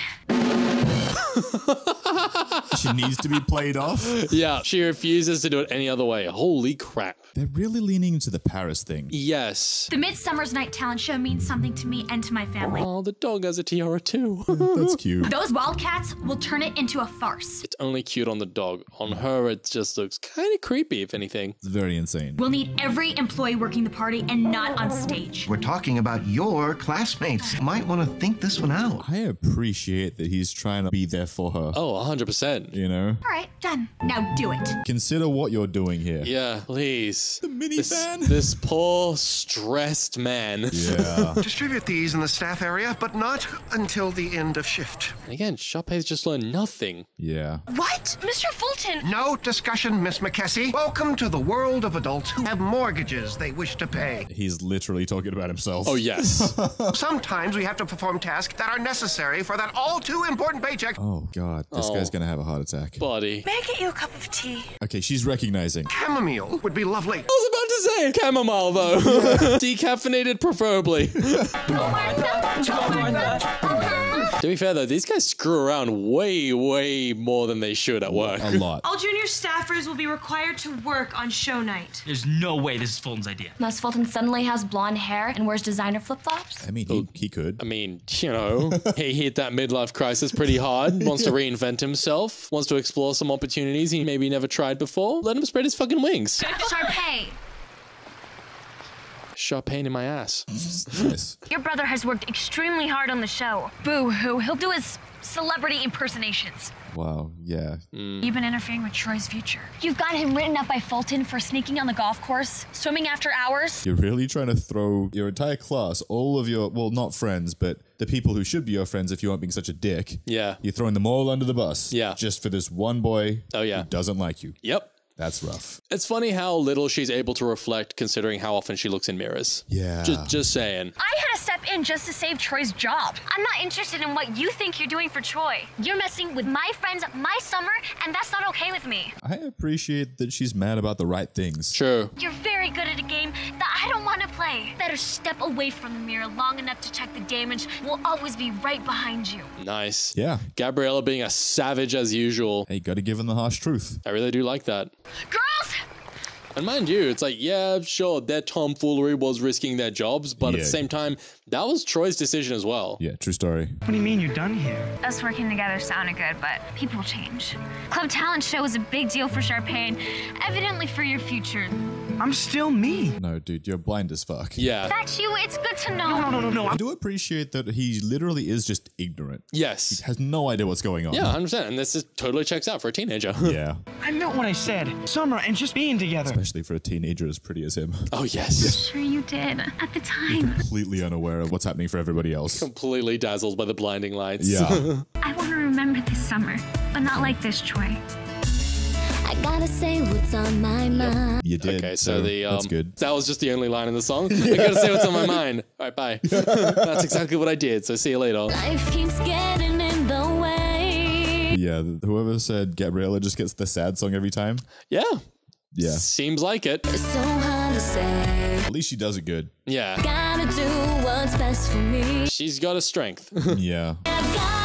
She needs to be played off. Yeah, she refuses to do it any other way. Holy crap. They're really leaning into the Paris thing. Yes. The Midsummer's Night talent show means something to me and to my family. Oh, the dog has a tiara too. That's cute. Those Wildcats will turn it into a farce. It's only cute on the dog. On her, it just looks kind of creepy, if anything. It's very insane. We'll need every employee working the party and not on stage. We're talking about your classmates. Might want to think this one out. I appreciate that he's trying to be there for her. Oh, 100%. You know? All right, done. Now do it. Consider what you're doing here. Yeah, please. The This, minivan. this poor, stressed man. Yeah. Distribute these in the staff area, but not until the end of shift. Again, Sharpay's just learned nothing. yeah. What? Mr. Fulton! No discussion, Miss McKessie. Welcome to the world of adults who have mortgages they wish to pay. He's literally talking about himself. Oh, yes. Sometimes we have to perform tasks that are necessary for that all too important paycheck. Oh, God. This Oh. guy's going to have a heart attack. Buddy. May I get you a cup of tea? Okay, she's recognizing. Chamomile would be lovely. I was about to say chamomile, though. Decaffeinated, preferably. to be fair, though, these guys screw around way, way more than they should at work. A lot. All junior staffers will be required to work on show night. There's no way this is Fulton's idea. Unless Fulton suddenly has blonde hair and wears designer flip flops. I mean, he, he could. I mean, you know, he hit that midlife crisis pretty hard, wants to reinvent himself, wants to explore some opportunities he maybe never tried before. Let him spread his fucking wings. Sharpay, Sharp pain in my ass. Nice. Your brother has worked extremely hard on the show. Boo hoo. He'll do his celebrity impersonations. Wow. Yeah. Mm. you've been interfering with Troy's future. You've got him written up by Fulton for sneaking on the golf course, swimming after hours. You're really trying to throw your entire class, all of your, well, not friends, but the people who should be your friends if you aren't being such a dick. Yeah. You're throwing them all under the bus. Yeah. Just for this one boy Oh, yeah. who doesn't like you. Yep. That's rough. It's funny how little she's able to reflect considering how often she looks in mirrors. Yeah. Just, just saying. I had to step in just to save Troy's job. I'm not interested in what you think you're doing for Troy. You're messing with my friends, my summer, and that's not okay with me. I appreciate that she's mad about the right things. True. You're very good at a game that I don't want to play. Better step away from the mirror long enough to check the damage. We'll always be right behind you. Nice. Yeah. Gabriella being a savage as usual. Hey, gotta give him the harsh truth. I really do like that. Girls! And mind you, it's like, yeah, sure, their tomfoolery was risking their jobs, but at the same time, that was Troy's decision as well. Yeah, true story. What do you mean you're done here? Us working together sounded good, but people change. Club Talent Show is a big deal for Sharpay and evidently for your future. I'm still me. No, dude, you're blind as fuck. Yeah. That's you. It's good to know. No, no, no, no. I do appreciate that he literally is just ignorant. Yes. He has no idea what's going on. Yeah, 100%. And this is totally checks out for a teenager. Yeah. I meant what I said. Summer and just being together. Especially for a teenager as pretty as him. oh, yes. Sure you did at the time. Completely unaware of what's happening for everybody else. Completely dazzled by the blinding lights. Yeah. I want to remember this summer, but not like this, Troy. I gotta say what's on my mind. You did. Okay, so, the um, that's good. that was just the only line in the song. I gotta say what's on my mind. All right, bye. that's exactly what I did. So see you later. Life keeps getting in the way. Yeah, whoever said Gabriella just gets the sad song every time. Yeah, Yeah. seems like it. It's so hard to say. At least she does it good. Yeah, Gotta do what's best for me. she's got a strength. Yeah.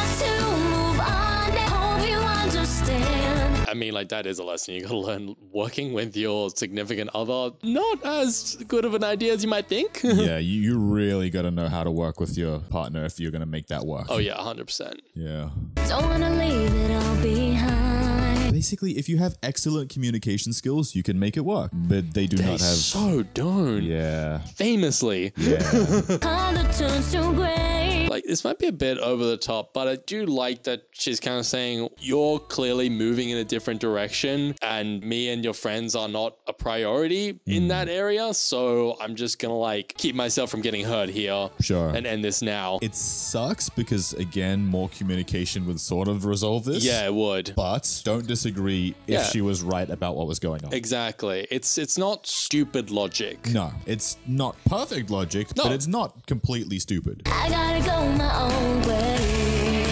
mean, like that is a lesson you gotta learn. Working with your significant other, not as good of an idea as you might think. yeah, you, you really got to know how to work with your partner if you're going to make that work. oh yeah, hundred percent. Yeah. Don't wanna leave it all behind. Basically, if you have excellent communication skills, you can make it work. But they do They not have. so don't. Yeah. Famously. Yeah. Color turns to gray. Like this might be a bit over the top, but I do like that she's kind of saying you're clearly moving in a different direction, and me and your friends are not a priority in mm. that area. So I'm just gonna like keep myself from getting hurt here. Sure. And end this now. It sucks because, again, more communication would sort of resolve this. yeah, it would. But don't disagree if Yeah. she was right about what was going on. Exactly. It's it's not stupid logic. No, it's not perfect logic, but it's not completely stupid. I gotta go my own way.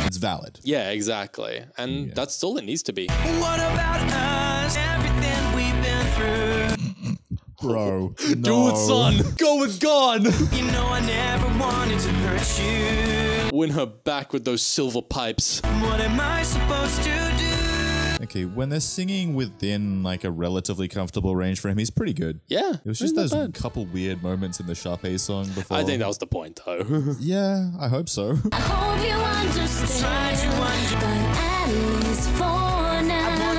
It's valid. Yeah, exactly. And that's all it needs to be. What about us? Everything we've been through. Bro. Do it, son. Go with God. You know I never wanted to hurt you. Win her back with those silver pipes. What am I supposed to do? Okay, when they're singing within like a relatively comfortable range for him, he's pretty good. Yeah. It was just not those bad. couple weird moments in the Sharpay song before. I think that was the point, though. Yeah, I hope so. I hope you understand.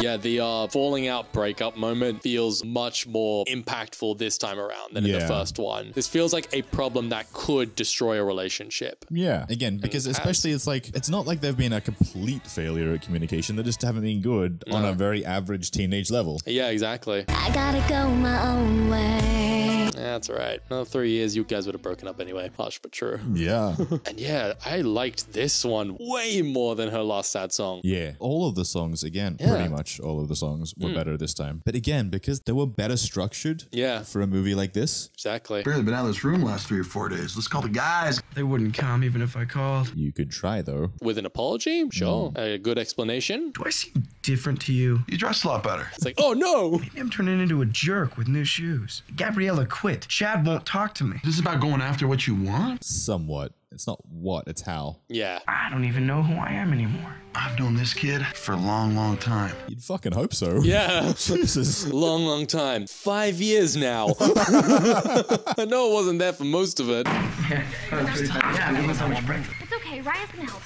Yeah, the uh, falling out breakup moment feels much more impactful this time around than in the first one. This feels like a problem that could destroy a relationship. Yeah, again, because it has. especially it's like it's not like they've been a complete failure at communication. They just haven't been good on a very average teenage level. Yeah, exactly. I gotta go my own way. That's all right. Another three years, you guys would have broken up anyway. Harsh but true. Yeah. And yeah, I liked this one way more than her last sad song. Yeah, all of the songs, again, Yeah. pretty much all of the songs were Mm. better this time. But again, because they were better structured Yeah. for a movie like this, Exactly. Barely been out of this room last three or four days. Let's call the guys. They wouldn't come even if I called. you could try though. With an apology? Sure. A good explanation? Do I seem different to you? You dress a lot better. It's like, oh no! Maybe I'm turning into a jerk with new shoes. Gabriella quit. Chad won't talk to me. This is about going after what you want. Somewhat. It's not what, it's how. Yeah. I don't even know who I am anymore. I've known this kid for a long, long time. You'd fucking hope so. Yeah. Jesus. long, long time. Five years now. I know it wasn't there for most of it. Yeah, yeah, we so much breakfast. It's okay. Ryan's gonna help.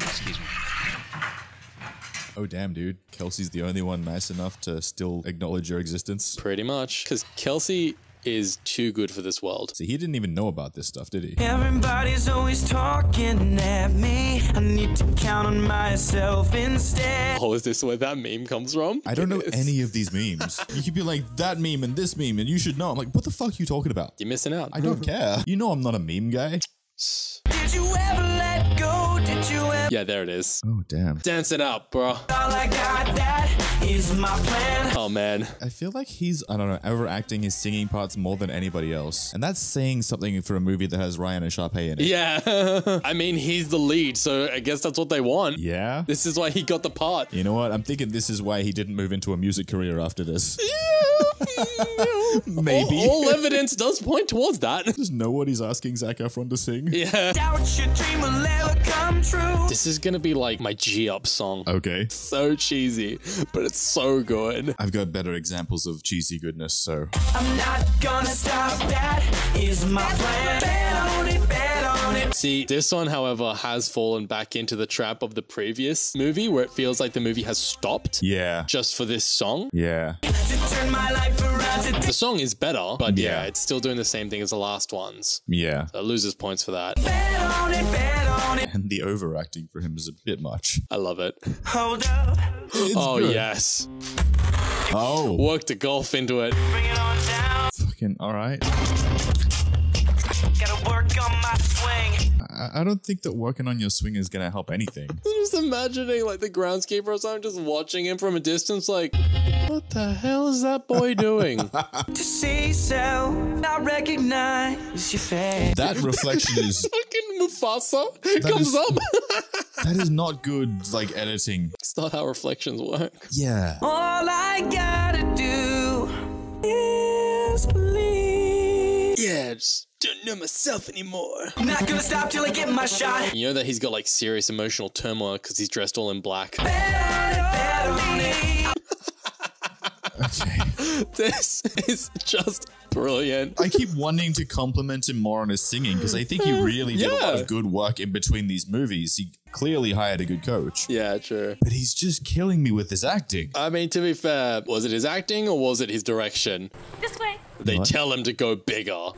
Excuse me. Oh damn, dude. Kelsey's the only one nice enough to still acknowledge your existence. Pretty much. Because Kelsey is too good for this world. See, he didn't even know about this stuff, did he? Everybody's always talking at me. I need to count on myself instead. Oh, is this where that meme comes from? I don't know any of these memes. You could be like, that meme and this meme, and you should know. I'm like, what the fuck are you talking about? You're missing out. I don't care. You know I'm not a meme guy. Yeah, there it is. Oh, damn. Dance it up, bro. All I got, that is my plan. Oh, man. I feel like he's, I don't know, overacting his singing parts more than anybody else. And that's saying something for a movie that has Ryan and Sharpay in it. Yeah. I mean, he's the lead, so I guess that's what they want. Yeah? This is why he got the part. You know what? I'm thinking this is why he didn't move into a music career after this. Maybe. All, all evidence does point towards that. Just know what he's asking Zac Efron to sing. Yeah. Doubt your dream will ever come true. This is gonna be like my G Up song. Okay. So cheesy, but it's so good. I've got better examples of cheesy goodness, so. I'm not gonna stop. That is my plan. Bet on it, bet on it. See, this one, however, has fallen back into the trap of the previous movie where it feels like the movie has stopped Yeah. just for this song. Yeah. To turn my life around today. The song is better, but yeah, Yeah. it's still doing the same thing as the last ones. Yeah. So it loses points for that. Bet on it, bet on it. And the overacting for him is a bit much. I love it. Hold up. It's oh, good. yes. Oh. Work the golf into it. Bring it on down. Fucking alright. Gotta I, I don't think that working on your swing is gonna help anything. I'm just imagining like the groundskeeper or something just watching him from a distance, like, what the hell is that boy doing? To see so, I recognize your face. That reflection is Fucking Mufasa comes is- up. that is not good like editing. it's not how reflections work. Yeah. All I gotta do is believe. Yeah, just don't know myself anymore. Not gonna stop till I get my shot. You know that he's got like serious emotional turmoil because he's dressed all in black. Bet on it, bet on it. this is just brilliant. I keep wanting to compliment him more on his singing because I think he really did a lot of good work in between these movies. He clearly hired a good coach. Yeah, true. But he's just killing me with his acting. I mean, to be fair, was it his acting or was it his direction? This way. They What? tell him to go bigger.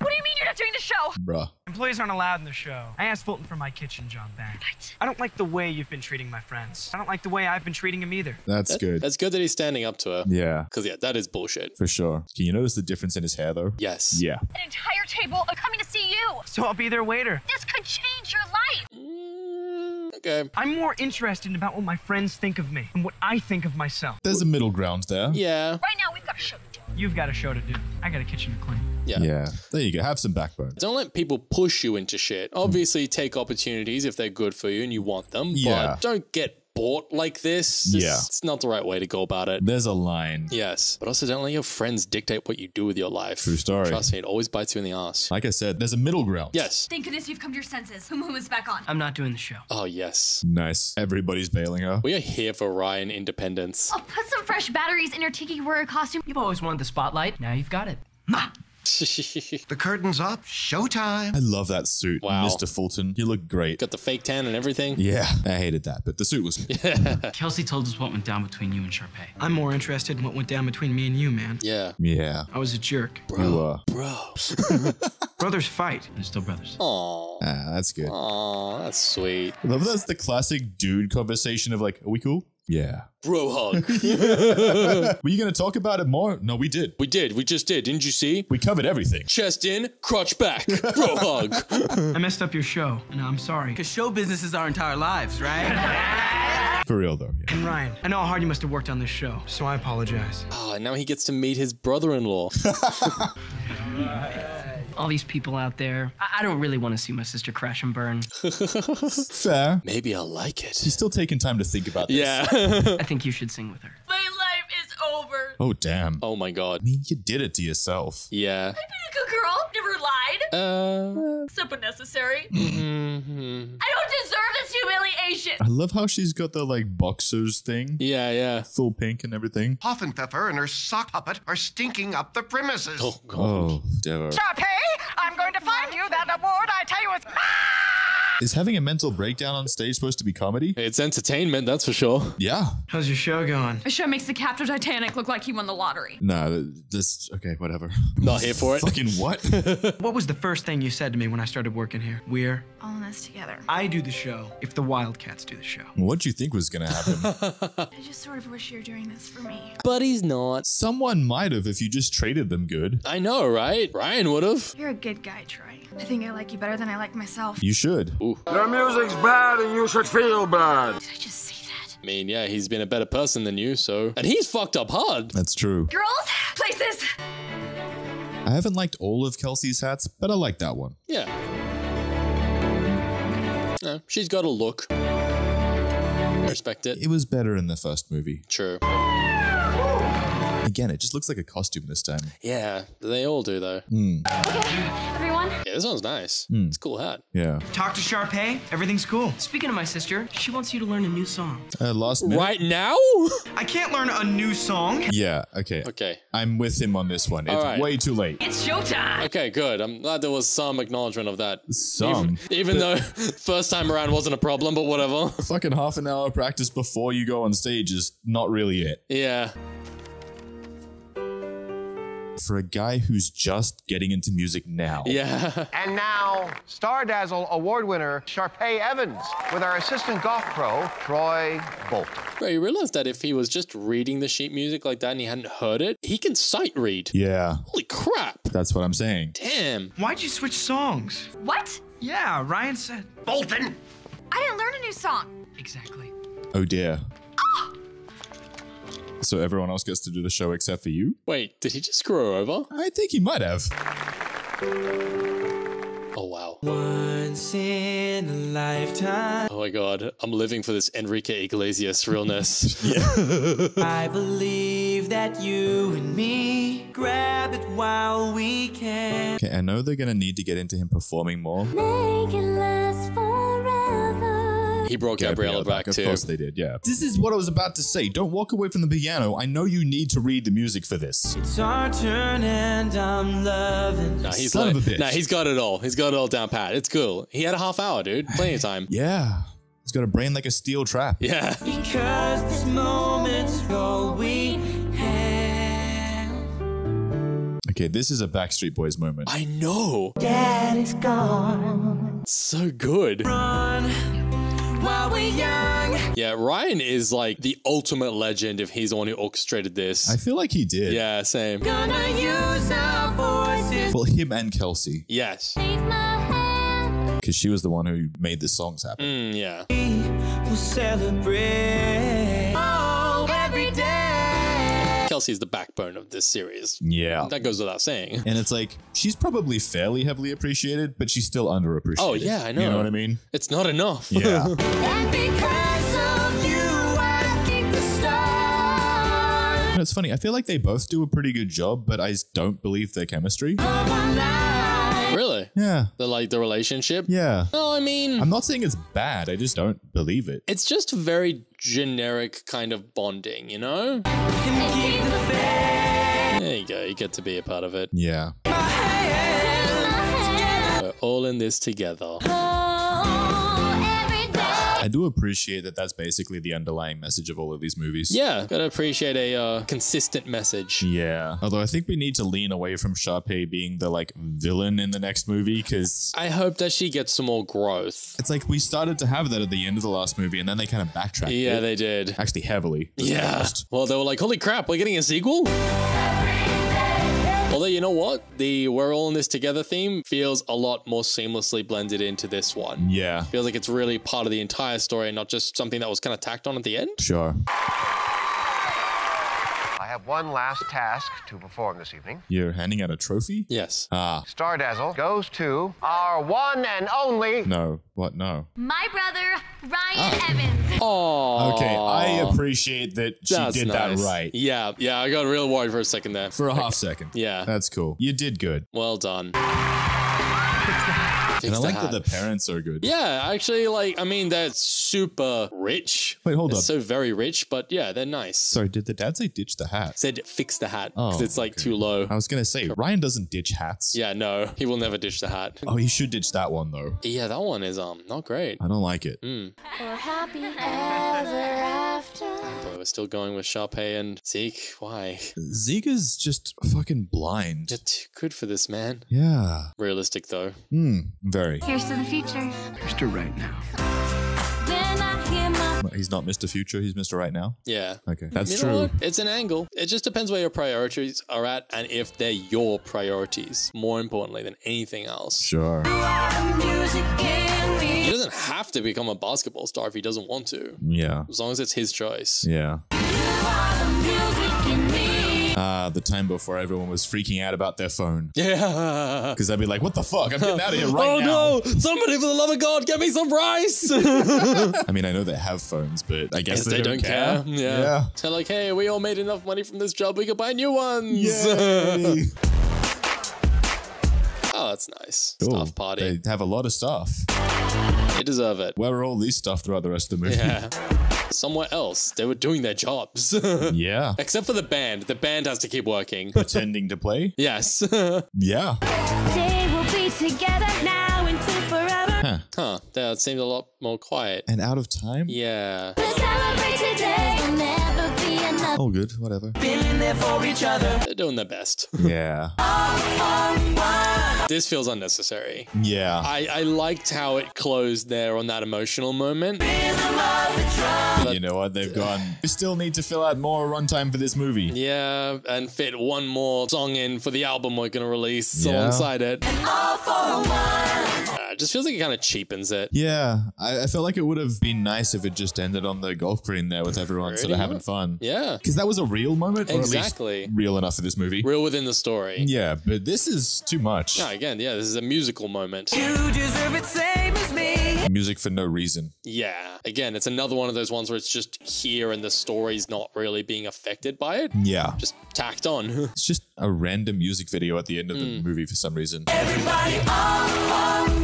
What do you mean you're not doing the show? Bruh. Employees aren't allowed in the show. I asked Fulton for my kitchen job back. What? I don't like the way you've been treating my friends. I don't like the way I've been treating him either. That's That- good. That's good that he's standing up to her. Yeah, Because, yeah, that is bullshit. for sure. Can you notice the difference in his hair though? Yes. Yeah. An entire table are coming to see you. So I'll be their waiter. This could change your life. Mm, okay. I'm more interested about what my friends think of me and what I think of myself. There's a middle ground there. Yeah. Right now, we've got a show to do. You've got a show to do. I got a kitchen to clean. Yeah. Yeah. There you go. Have some backbone. Don't let people push you into shit. Obviously, take opportunities if they're good for you and you want them. Yeah. But don't get bought like this. It's- Yeah. It's not the right way to go about it. There's a line. Yes. But also, don't let your friends dictate what you do with your life. True story. Trust me, it always bites you in the ass. Like I said, there's a middle ground. Yes. Thank goodness you've come to your senses. Whom whom is back on? I'm not doing the show. Oh, yes. Nice. Everybody's bailing her. We are here for Ryan independence. I'll put some fresh batteries in your Tiki Warrior costume. You've always wanted the spotlight. Now you've got it. The curtain's up. Showtime. I love that suit. Wow. Mr. Fulton. You look great. Got the fake tan and everything. Yeah. I hated that, but the suit was Kelsey told us what went down between you and Sharpay. I'm more interested in what went down between me and you, man. Yeah. Yeah. I was a jerk. You were. Bro. Brothers fight. They're still brothers. Aw. Ah, that's good. Aw, that's sweet. I love that's the classic dude conversation of like, are we cool? Yeah. Bro hug. Were you going to talk about it more? No, we did. we did. We just did. Didn't you see? We covered everything. Chest in, crotch back. Bro hug. I messed up your show, and I'm sorry. Because show business is our entire lives, right? For real, though. Yeah. And Ryan, I know how hard you must have worked on this show, so I apologize. Oh, and now he gets to meet his brother-in-law. All these people out there. I, I don't really want to see my sister crash and burn. Fair. Maybe I'll like it. He's still taking time to think about this. Yeah. I think you should sing with her. My life is over. Oh, damn. oh my god. I mean, you did it to yourself. Yeah. I've been a good girl. Never lied. Uh. Except when necessary. mhm. I don't deserve this humiliation. I love how she's got the like boxers thing. Yeah, yeah. Full pink and everything. Poffenpfeffer and her sock puppet are stinking up the premises. Oh god. Oh, Devo. Sharpay, I'm going to find you that award I tell you is. Is having a mental breakdown on stage supposed to be comedy? It's entertainment, that's for sure. Yeah. How's your show going? The show makes the captain of Titanic look like he won the lottery. Nah, th- this. Okay, whatever. Not here for it. Fucking what? What was the first thing you said to me when I started working here? We're. All in this together. I do the show if the Wildcats do the show. What'd you think was gonna happen? I just sort of wish you were doing this for me. But he's not. Someone might have if you just traded them good. I know, right? Ryan would have. You're a good guy, Troy. I think I like you better than I like myself. You should. Your music's bad and you should feel bad. Did I just say that? I mean, yeah, he's been a better person than you, so. And he's fucked up hard. That's true. Girls, places. I haven't liked all of Kelsi's hats, but I like that one. Yeah. No, she's got a look. I respect it. It was better in the first movie. True. Again, it just looks like a costume this time. Yeah, they all do though. Hmm. Everyone? Yeah, this one's nice. Hmm. It's a cool hat. Yeah. Talk to Sharpay. Everything's cool. Speaking of my sister, she wants you to learn a new song. Uh, last minute. Right now? I can't learn a new song. Yeah. Okay. Okay. I'm with him on this one. It's All right. way too late. It's showtime. Okay, good. I'm glad there was some acknowledgement of that. Some. Even, even though first time around wasn't a problem, but whatever. Fucking half an hour practice before you go on stage is not really it. Yeah. For a guy who's just getting into music now. Yeah. And now, Star Dazzle award winner Sharpay Evans with our assistant golf pro, Troy Bolton. Bro, you realize that if he was just reading the sheet music like that and he hadn't heard it, he can sight read. Yeah. Holy crap. That's what I'm saying. Damn. Why'd you switch songs? What? Yeah, Ryan said. Bolton! I didn't learn a new song. Exactly. Oh dear. Ah! So everyone else gets to do the show except for you? Wait, did he just screw her over? I think he might have. Oh, wow. Once in a lifetime, Oh my god. I'm living for this Enrique Iglesias realness. I believe that you and me grab it while we can. Okay, I know they're gonna need to get into him performing more. Make it last forever. He brought Gabriella, back, Of too. course they did, yeah. This is what I was about to say. Don't walk away from the piano. I know you need to read the music for this. It's our turn and I'm loving. Nah, he's Son like, of a bitch. Nah, he's got it all. He's got it all down pat. It's cool. He had a half hour, dude. Plenty of time. Yeah. He's got a brain like a steel trap. Yeah. Because this moment's all we have. Okay, this is a Backstreet Boys moment. I know. Dad is gone. So good. Run while we're young. Yeah, Ryan is like the ultimate legend if he's the one who orchestrated this. I feel like he did. yeah, same. Gonna use our voices. Well, him and Kelsi, Yes. because she was the one who made the songs happen. Mm, yeah. We'll celebrate. Kelsi is the backbone of this series. Yeah. That goes without saying. And it's like, she's probably fairly heavily appreciated, but she's still underappreciated. Oh, yeah, I know. You know what I mean? It's not enough. Yeah. And because of you, I keep the stars. And it's funny, I feel like they both do a pretty good job, but I just don't believe their chemistry. Yeah. The like the relationship? Yeah. No, I mean I'm not saying it's bad, I just don't believe it. it's just very generic kind of bonding, you know? Can keep the faith. There you go. You get to be a part of it. Yeah. We're all in this together. I do appreciate that that's basically the underlying message of all of these movies. Yeah, gotta appreciate a uh, consistent message. Yeah. Although I think we need to lean away from Sharpay being the like villain in the next movie because I hope that she gets some more growth. it's like we started to have that at the end of the last movie and then they kind of backtracked. Yeah, it. they did. actually heavily. Yeah. Well, they were like, holy crap, we're getting a sequel? Although, you know what? The We're All in This Together theme feels a lot more seamlessly blended into this one. Yeah. Feels like it's really part of the entire story and not just something that was kind of tacked on at the end. Sure. I have one last task to perform this evening. You're handing out a trophy? Yes. Ah. Star Dazzle goes to our one and only. No. What? No. My brother, Ryan Evans. Oh. Okay, I appreciate that she That's did nice. that right. Yeah, yeah, I got real worried for a second there. For a half second. Yeah. That's cool. You did good. Well done. And I like hat. that the parents are good. Yeah, actually, like, I mean, they're super rich. Wait, hold They're up. So very rich, but yeah, they're nice. Sorry, did the dad say ditch the hat? Said fix the hat because Oh, it's like okay. too low. I was gonna say Ryan doesn't ditch hats. Yeah, no, he will never ditch the hat. Oh, he should ditch that one though. Yeah, that one is um not great. I don't like it. Mm. We're happy ever after. Boy, we're still going with Sharpay and Zeke. Why? Zeke is just fucking blind. You're too good for this, man. Yeah. Realistic though. Hmm. Very. Here's to the future. Mr. Right Now. When I hear my He's not Mr. Future. He's Mr. Right Now. Yeah. Okay, that's You true. what? It's an angle. It just depends where your priorities are at and if they're your priorities, more importantly than anything else. Sure. He doesn't have to become a basketball star if he doesn't want to, Yeah. as long as it's his choice. Yeah. Ah, the time before everyone was freaking out about their phone. Yeah. Because they'd be like, what the fuck? I'm getting out of here right oh now. no! Somebody, for the love of God, get me some rice! I mean, I know they have phones, but I guess Yes, they, don't, care. Yeah. Yeah. So like, hey, we all made enough money from this job, we could buy new ones. Oh, that's nice. Cool. Staff party. They have a lot of stuff. They deserve it. Where are all these stuff throughout the rest of the movie? Yeah. Somewhere else, they were doing their jobs. yeah. Except for the band. The band has to keep working. Pretending to play? Yes. Yeah. day will be together now until forever. Huh. huh. That seemed a lot more quiet. And out of time? Yeah. Let's celebrate today. There'll never be another. Oh, good. Whatever. Feeling there for each other. They're doing their best. Yeah. This feels unnecessary. Yeah. I, I liked how it closed there on that emotional moment. you know what? They've gone. We still need to fill out more runtime for this movie. Yeah, and fit one more song in for the album we're gonna release Yeah. alongside it. It just feels like it kind of cheapens it. Yeah. I, I felt like it would have been nice if it just ended on the golf green there with everyone sort of having much. fun. Yeah. Because that was a real moment, or Exactly. at least real enough for this movie. Real within the story. Yeah, but this is too much. No, again, yeah, this is a musical moment. You deserve it same as me. Music for no reason. Yeah. Again, it's another one of those ones where it's just here and the story's not really being affected by it. Yeah. Just tacked on. It's just a random music video at the end of Hmm. the movie for some reason. Everybody on, on, one.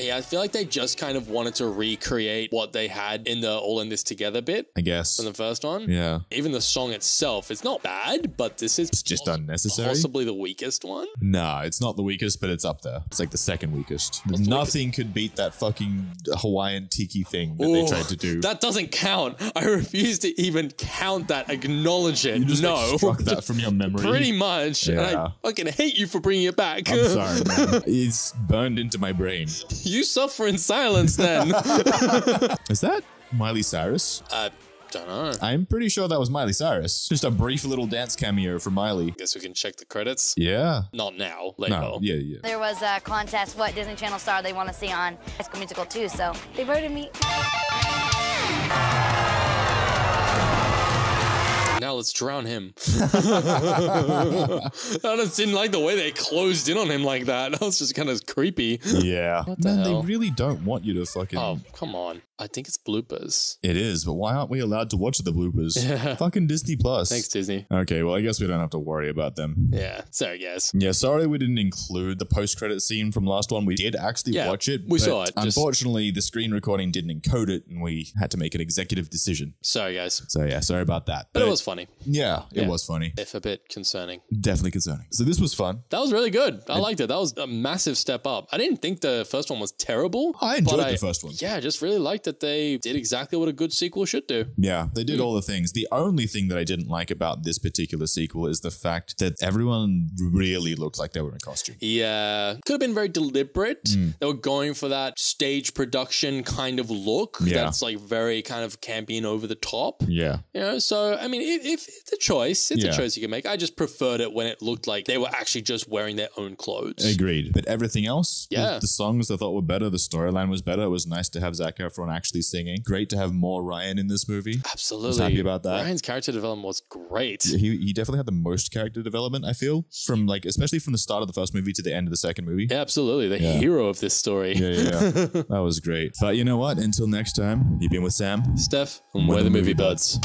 Yeah, I feel like they just kind of wanted to recreate what they had in the All in This Together bit I guess. from the first one. Yeah. Even the song itself, it's not bad, but this is It's just unnecessary. possibly the weakest one. Nah, it's not the weakest, but it's up there. It's like the second weakest. Nothing could beat that fucking Hawaiian tiki thing that they tried to do. That doesn't count. I refuse to even count that. Acknowledge it. you just no. like, struck that from your memory. Pretty much. And Yeah. I fucking hate you for bringing it back. I'm sorry, man. It's burned into my brain. You suffer in silence then. Is that Miley Cyrus? I don't know. I'm pretty sure that was Miley Cyrus. Just a brief little dance cameo from Miley. Guess we can check the credits. Yeah. Not now. Later. No, yeah, yeah. There was a contest what Disney Channel star they want to see on High School Musical 2, so they voted me. Now let's drown him. I just didn't like the way they closed in on him like that. That was just kind of creepy. Yeah. What the Man, hell? they really don't want you to fucking. Oh, come on. I think it's bloopers. It is, but why aren't we allowed to watch the bloopers? Yeah. Fucking Disney Plus. Thanks, Disney. Okay, well, I guess we don't have to worry about them. Yeah. Sorry, guys. Yeah, sorry we didn't include the post-credit scene from last one. We did actually Yeah, watch it. we but saw it, just- Unfortunately, the screen recording didn't encode it, and we had to make an executive decision. Sorry, guys. So yeah, sorry about that. But, it was funny. Yeah, it Yeah. was funny. If a bit concerning. Definitely concerning. So this was fun. That was really good. I liked it. That was a massive step up. I didn't think the first one was terrible. I enjoyed but the first one. Yeah, I just really liked that they did exactly what a good sequel should do. Yeah, they Hmm. did all the things. The only thing that I didn't like about this particular sequel is the fact that everyone really looked like they were in costume. Yeah, could have been very deliberate. Mm. They were going for that stage production kind of look. Yeah. That's like very kind of campy and over the top. Yeah. You know, so I mean, if, if it's a choice, it's Yeah. a choice you can make. I just preferred it when it looked like they were actually just wearing their own clothes. Agreed. But everything else, the- Yeah. the, songs I thought were better, the storyline was better. It was nice to have Zac Efron actually singing. Great to have more Ryan in this movie. Absolutely. Was happy about that. Ryan's character development was great. He, he definitely had the most character development, I feel, from like, especially from the start of the first movie to the end of the second movie. Yeah, absolutely. The Yeah. hero of this story. Yeah, yeah, yeah. that was great. But you know what? Until next time, you've been with Sam. Steph, and we're the Movie Budz.